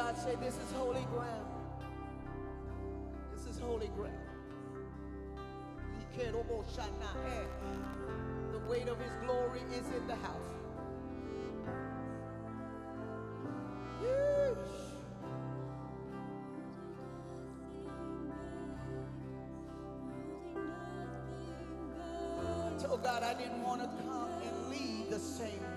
God say, This is holy ground. This is holy ground. He can't almost shot Ikeroboshana, eh. The weight of his glory is in the house. Yeesh. I told God I didn't want to come and leave the same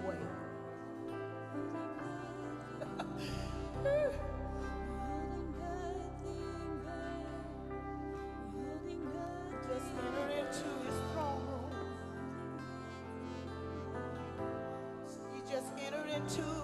entered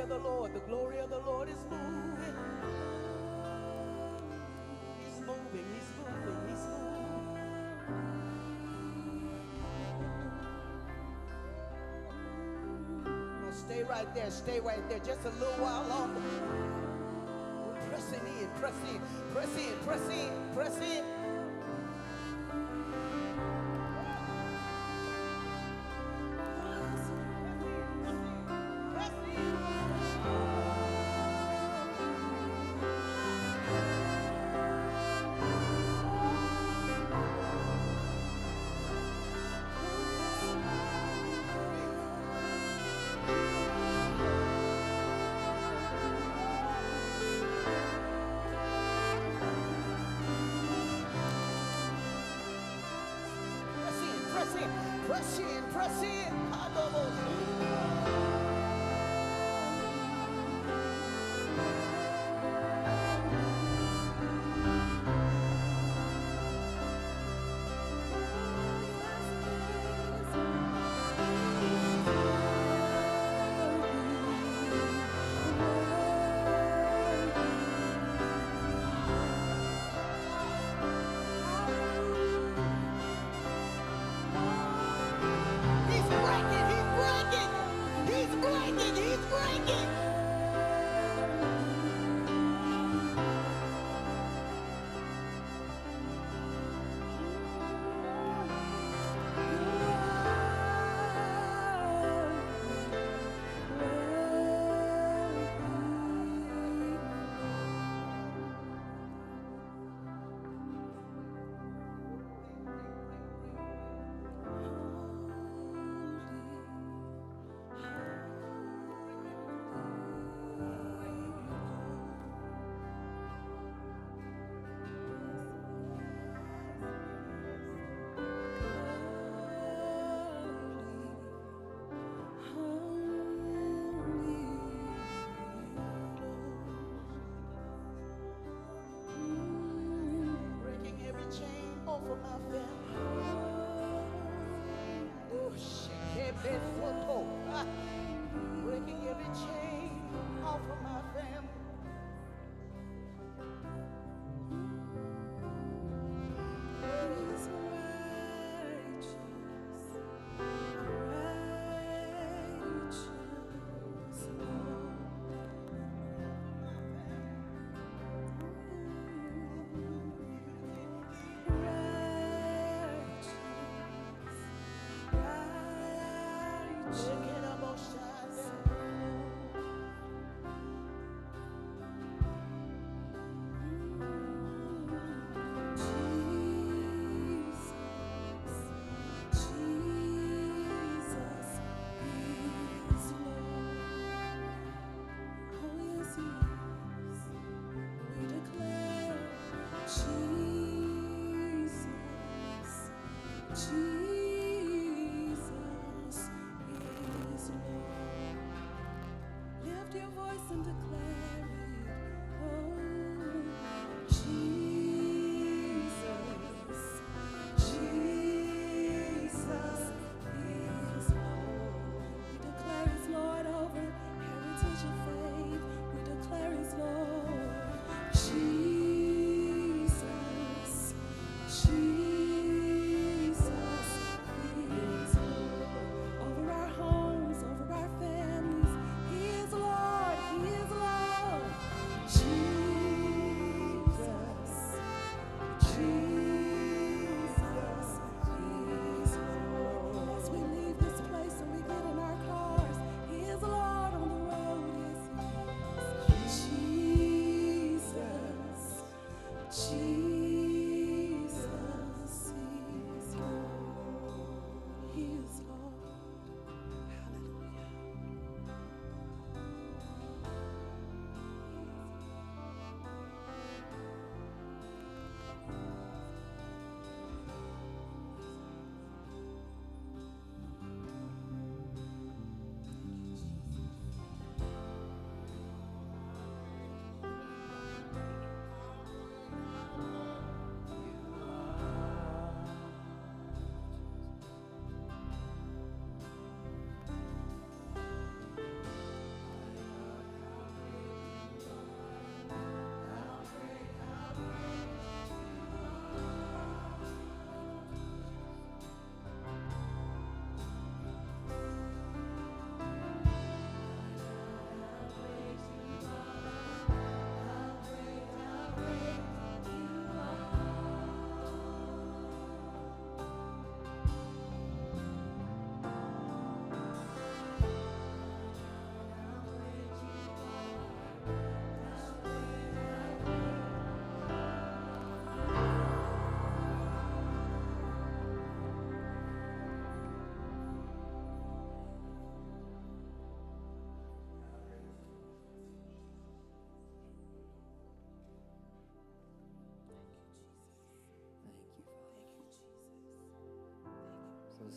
Of the Lord, the glory of the Lord is moving. He's moving, he's moving, he's moving. Stay right there, stay right there, just a little while longer. Pressing in, press in, press in, press in, press in. In, press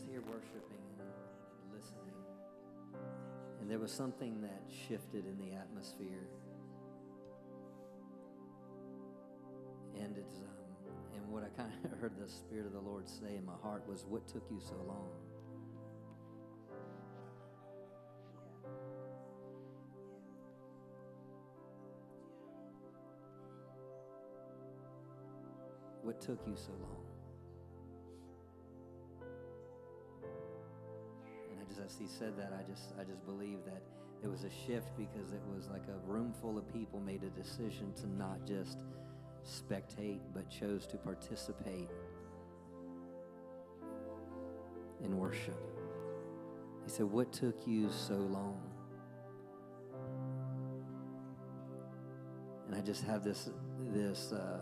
worshiping and listening. And there was something that shifted in the atmosphere. And it's um, and what I kind of heard the Spirit of the Lord say in my heart was, "What took you so long?" What took you so long? Said that, I just, I just believe that it was a shift because it was like a room full of people made a decision to not just spectate, but chose to participate in worship. He said, What took you so long? And I just have this, this, uh,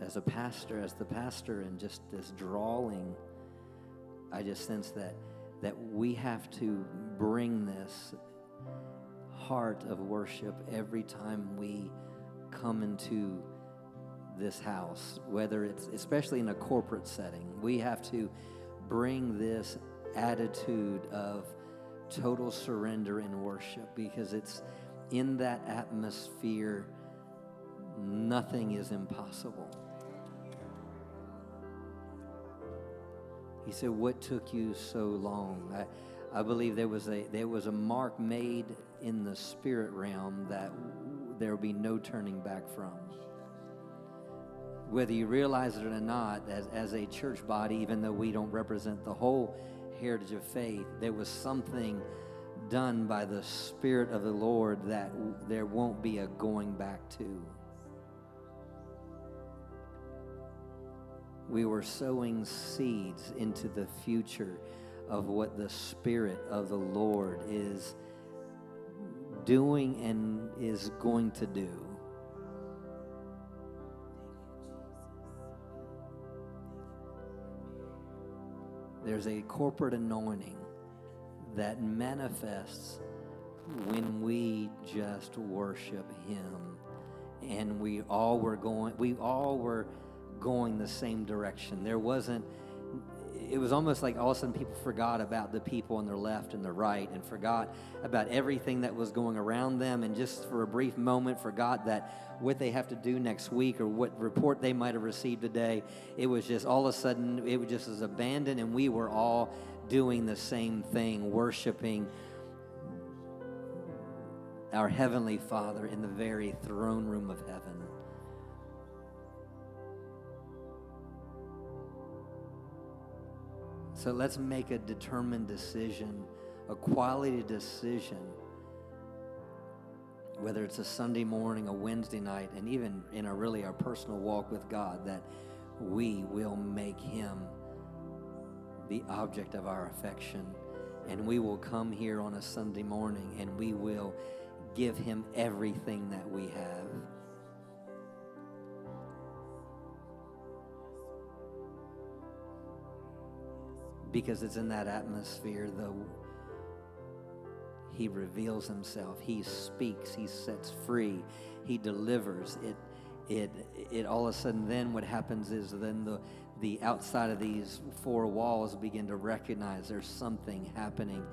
as a pastor, as the pastor, and just this drawing, I just sense that that we have to bring this heart of worship every time we come into this house, whether it's especially in a corporate setting. We have to bring this attitude of total surrender in worship because it's in that atmosphere nothing is impossible. He said, "What took you so long?" I, I believe there was a there was a mark made in the spirit realm that there will be no turning back from. Whether you realize it or not, as, as a church body, even though we don't represent the whole heritage of faith, there was something done by the Spirit of the Lord that there won't be a going back to. We were sowing seeds into the future of what the Spirit of the Lord is doing and is going to do. There's a corporate anointing that manifests when we just worship Him. And we all were going, we all were going the same direction. There wasn't, it was almost like all of a sudden people forgot about the people on their left and their right and forgot about everything that was going around them and just for a brief moment forgot that what they have to do next week or what report they might have received today. It was just all of a sudden, it was just as abandoned and we were all doing the same thing, worshiping our Heavenly Father in the very throne room of heaven. So let's make a determined decision, a quality decision, whether it's a Sunday morning, a Wednesday night, and even in our really our personal walk with God, that we will make Him the object of our affection. And we will come here on a Sunday morning and we will give Him everything that we have. Because it's in that atmosphere though he reveals himself. He speaks. He sets free. He delivers. It it it all of a sudden then what happens is then the the outside of these four walls begin to recognize there's something happening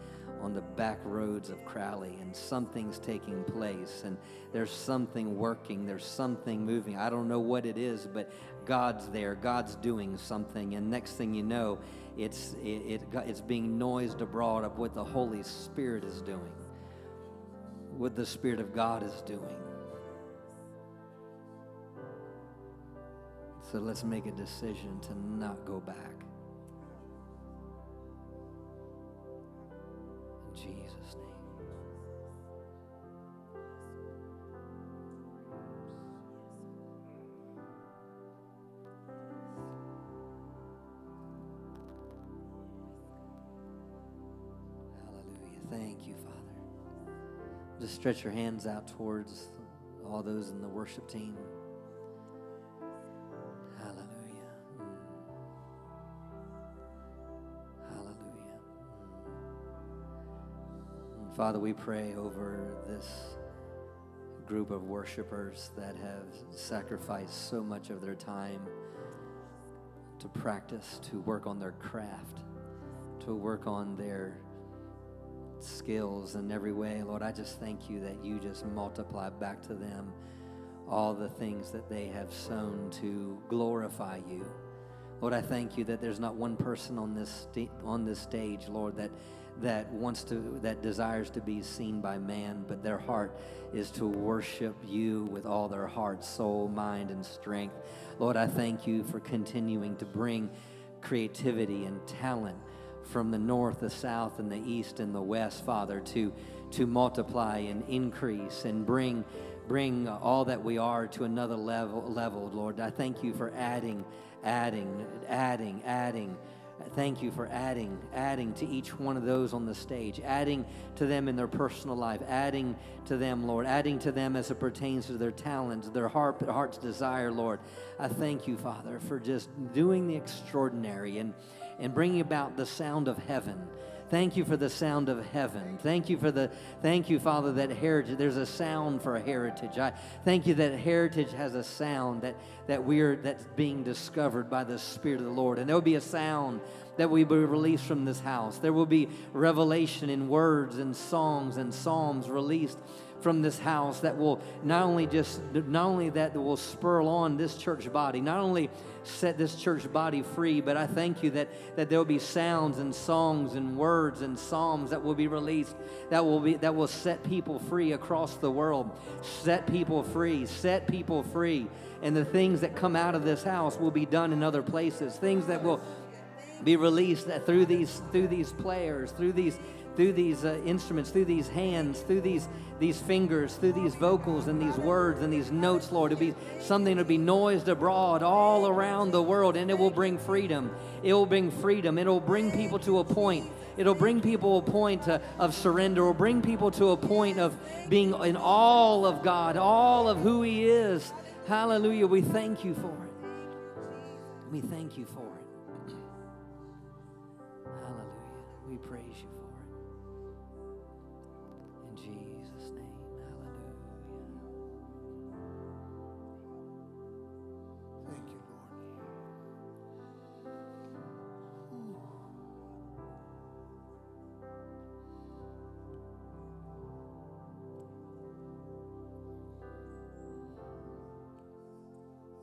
on the back roads of Crowley and something's taking place and there's something working. There's something moving. I don't know what it is but God's there. God's doing something. And next thing you know it's, it, it, it's being noised abroad of what the Holy Spirit is doing, what the Spirit of God is doing. So let's make a decision to not go back. Thank you, Father. Just stretch your hands out towards all those in the worship team. Hallelujah. Hallelujah. Father, we pray over this group of worshipers that have sacrificed so much of their time to practice, to work on their craft, to work on their skills in every way. Lord, I just thank you that you just multiply back to them all the things that they have sown to glorify you. Lord, I thank you that there's not one person on this on this stage, Lord, that that wants to that desires to be seen by man, but their heart is to worship you with all their heart, soul, mind, and strength. Lord, I thank you for continuing to bring creativity and talent from the north, the south, and the east and the west, Father, to to multiply and increase and bring bring all that we are to another level level, Lord. I thank you for adding, adding, adding, adding. Thank you for adding, adding to each one of those on the stage, adding to them in their personal life, adding to them, Lord, adding to them as it pertains to their talents, their heart, heart's desire, Lord. I thank you, Father, for just doing the extraordinary and, and bringing about the sound of heaven. Thank you for the sound of heaven. Thank you for the thank you, Father, that heritage. There's a sound for a heritage. I thank you that heritage has a sound that that we're that's being discovered by the Spirit of the Lord. And there will be a sound that we will be released from this house. There will be revelation in words and songs and psalms released from this house that will not only just not only that that will spur on this church body not only set this church body free but i thank you that that there will be sounds and songs and words and psalms that will be released that will be that will set people free across the world. Set people free set people free. And the things that come out of this house will be done in other places. Things that will be released through these through these players through these through these uh, instruments through these hands through these these fingers through these vocals and these words and these notes lord it'll be something that'll be noised abroad all around the world and it will bring freedom it will bring freedom it'll bring people to a point It'll bring people a point uh, of surrender. It'll bring people to a point of being in all of God, all of who He is. Hallelujah. We thank you for it. We thank you for it.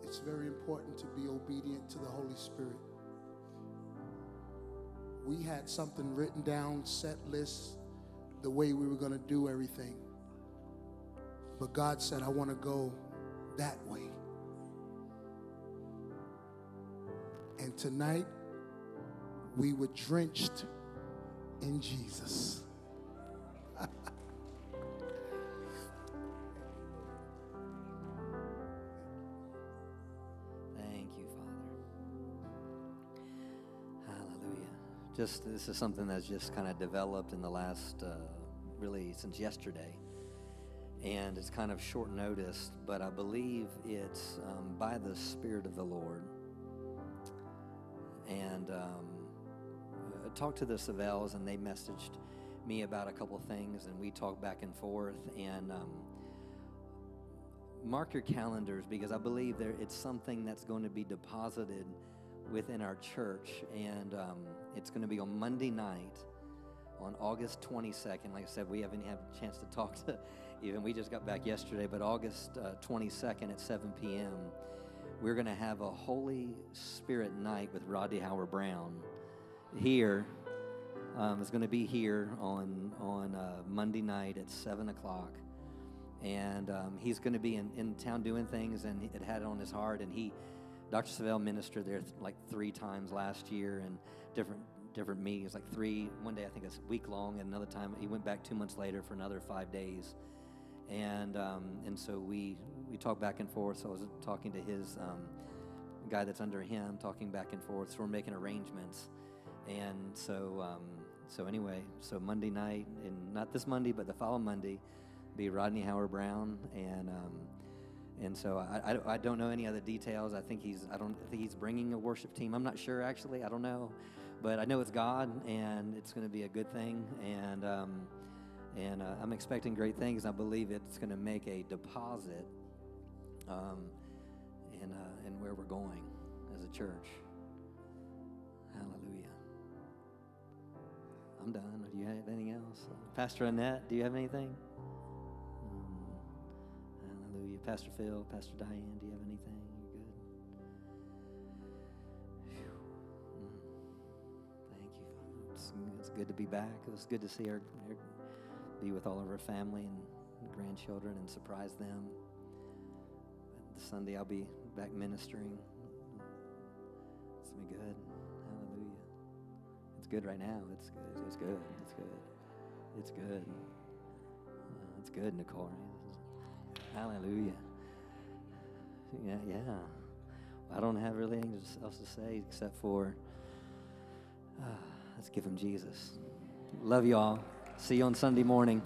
It's very important to be obedient to the Holy Spirit. We had something written down, set lists, the way we were going to do everything. But God said, I want to go that way. And tonight, we were drenched in Jesus. Just this is something that's just kind of developed in the last, uh, really, since yesterday. And it's kind of short notice, but I believe it's um, by the Spirit of the Lord. And um, I talked to the Savelles, and they messaged me about a couple things, and we talked back and forth. And um, mark your calendars because I believe there it's something that's going to be deposited within our church, and um, it's going to be on Monday night, on August 22nd. Like I said, we haven't had a chance to talk to even. We just got back yesterday, but August uh, 22nd at 7 p.m. We're going to have a Holy Spirit night with Rodney Howard-Browne here. Um, it's going to be here on on uh, Monday night at seven o'clock and um, he's going to be in, in town doing things and it had it on his heart and he dr savelle ministered there th- like three times last year and different different meetings like three one day i think it's a week long and another time he went back two months later for another five days. And um, and so we we talked back and forth. So i was talking to his um, guy that's under him talking back and forth. So we're making arrangements. And so um, so anyway so monday night and not this monday but the following monday be Rodney Howard-Browne, and um, and so I, I, I don't know any other details. I think he's I don't I think he's bringing a worship team. I'm not sure actually. I don't know, but I know it's God, and it's going to be a good thing. And um, and uh, I'm expecting great things. I believe it's going to make a deposit um, in uh, in where we're going as a church. Hallelujah. I'm done. Do you have anything else? Pastor Annette, do you have anything? Hallelujah. Pastor Phil, Pastor Diane, do you have anything? You good? Mm. Thank you. It's, it's good to be back. It was good to see our be with all of our family and grandchildren and surprise them. Sunday I'll be back ministering. It's gonna be good. Hallelujah. It's good right now. It's good. It's good. It's good. It's good. Uh, it's good, Nicole. Hallelujah. Yeah, yeah. I don't have really anything else to say except for uh, let's give him Jesus. Love you all. See you on Sunday morning.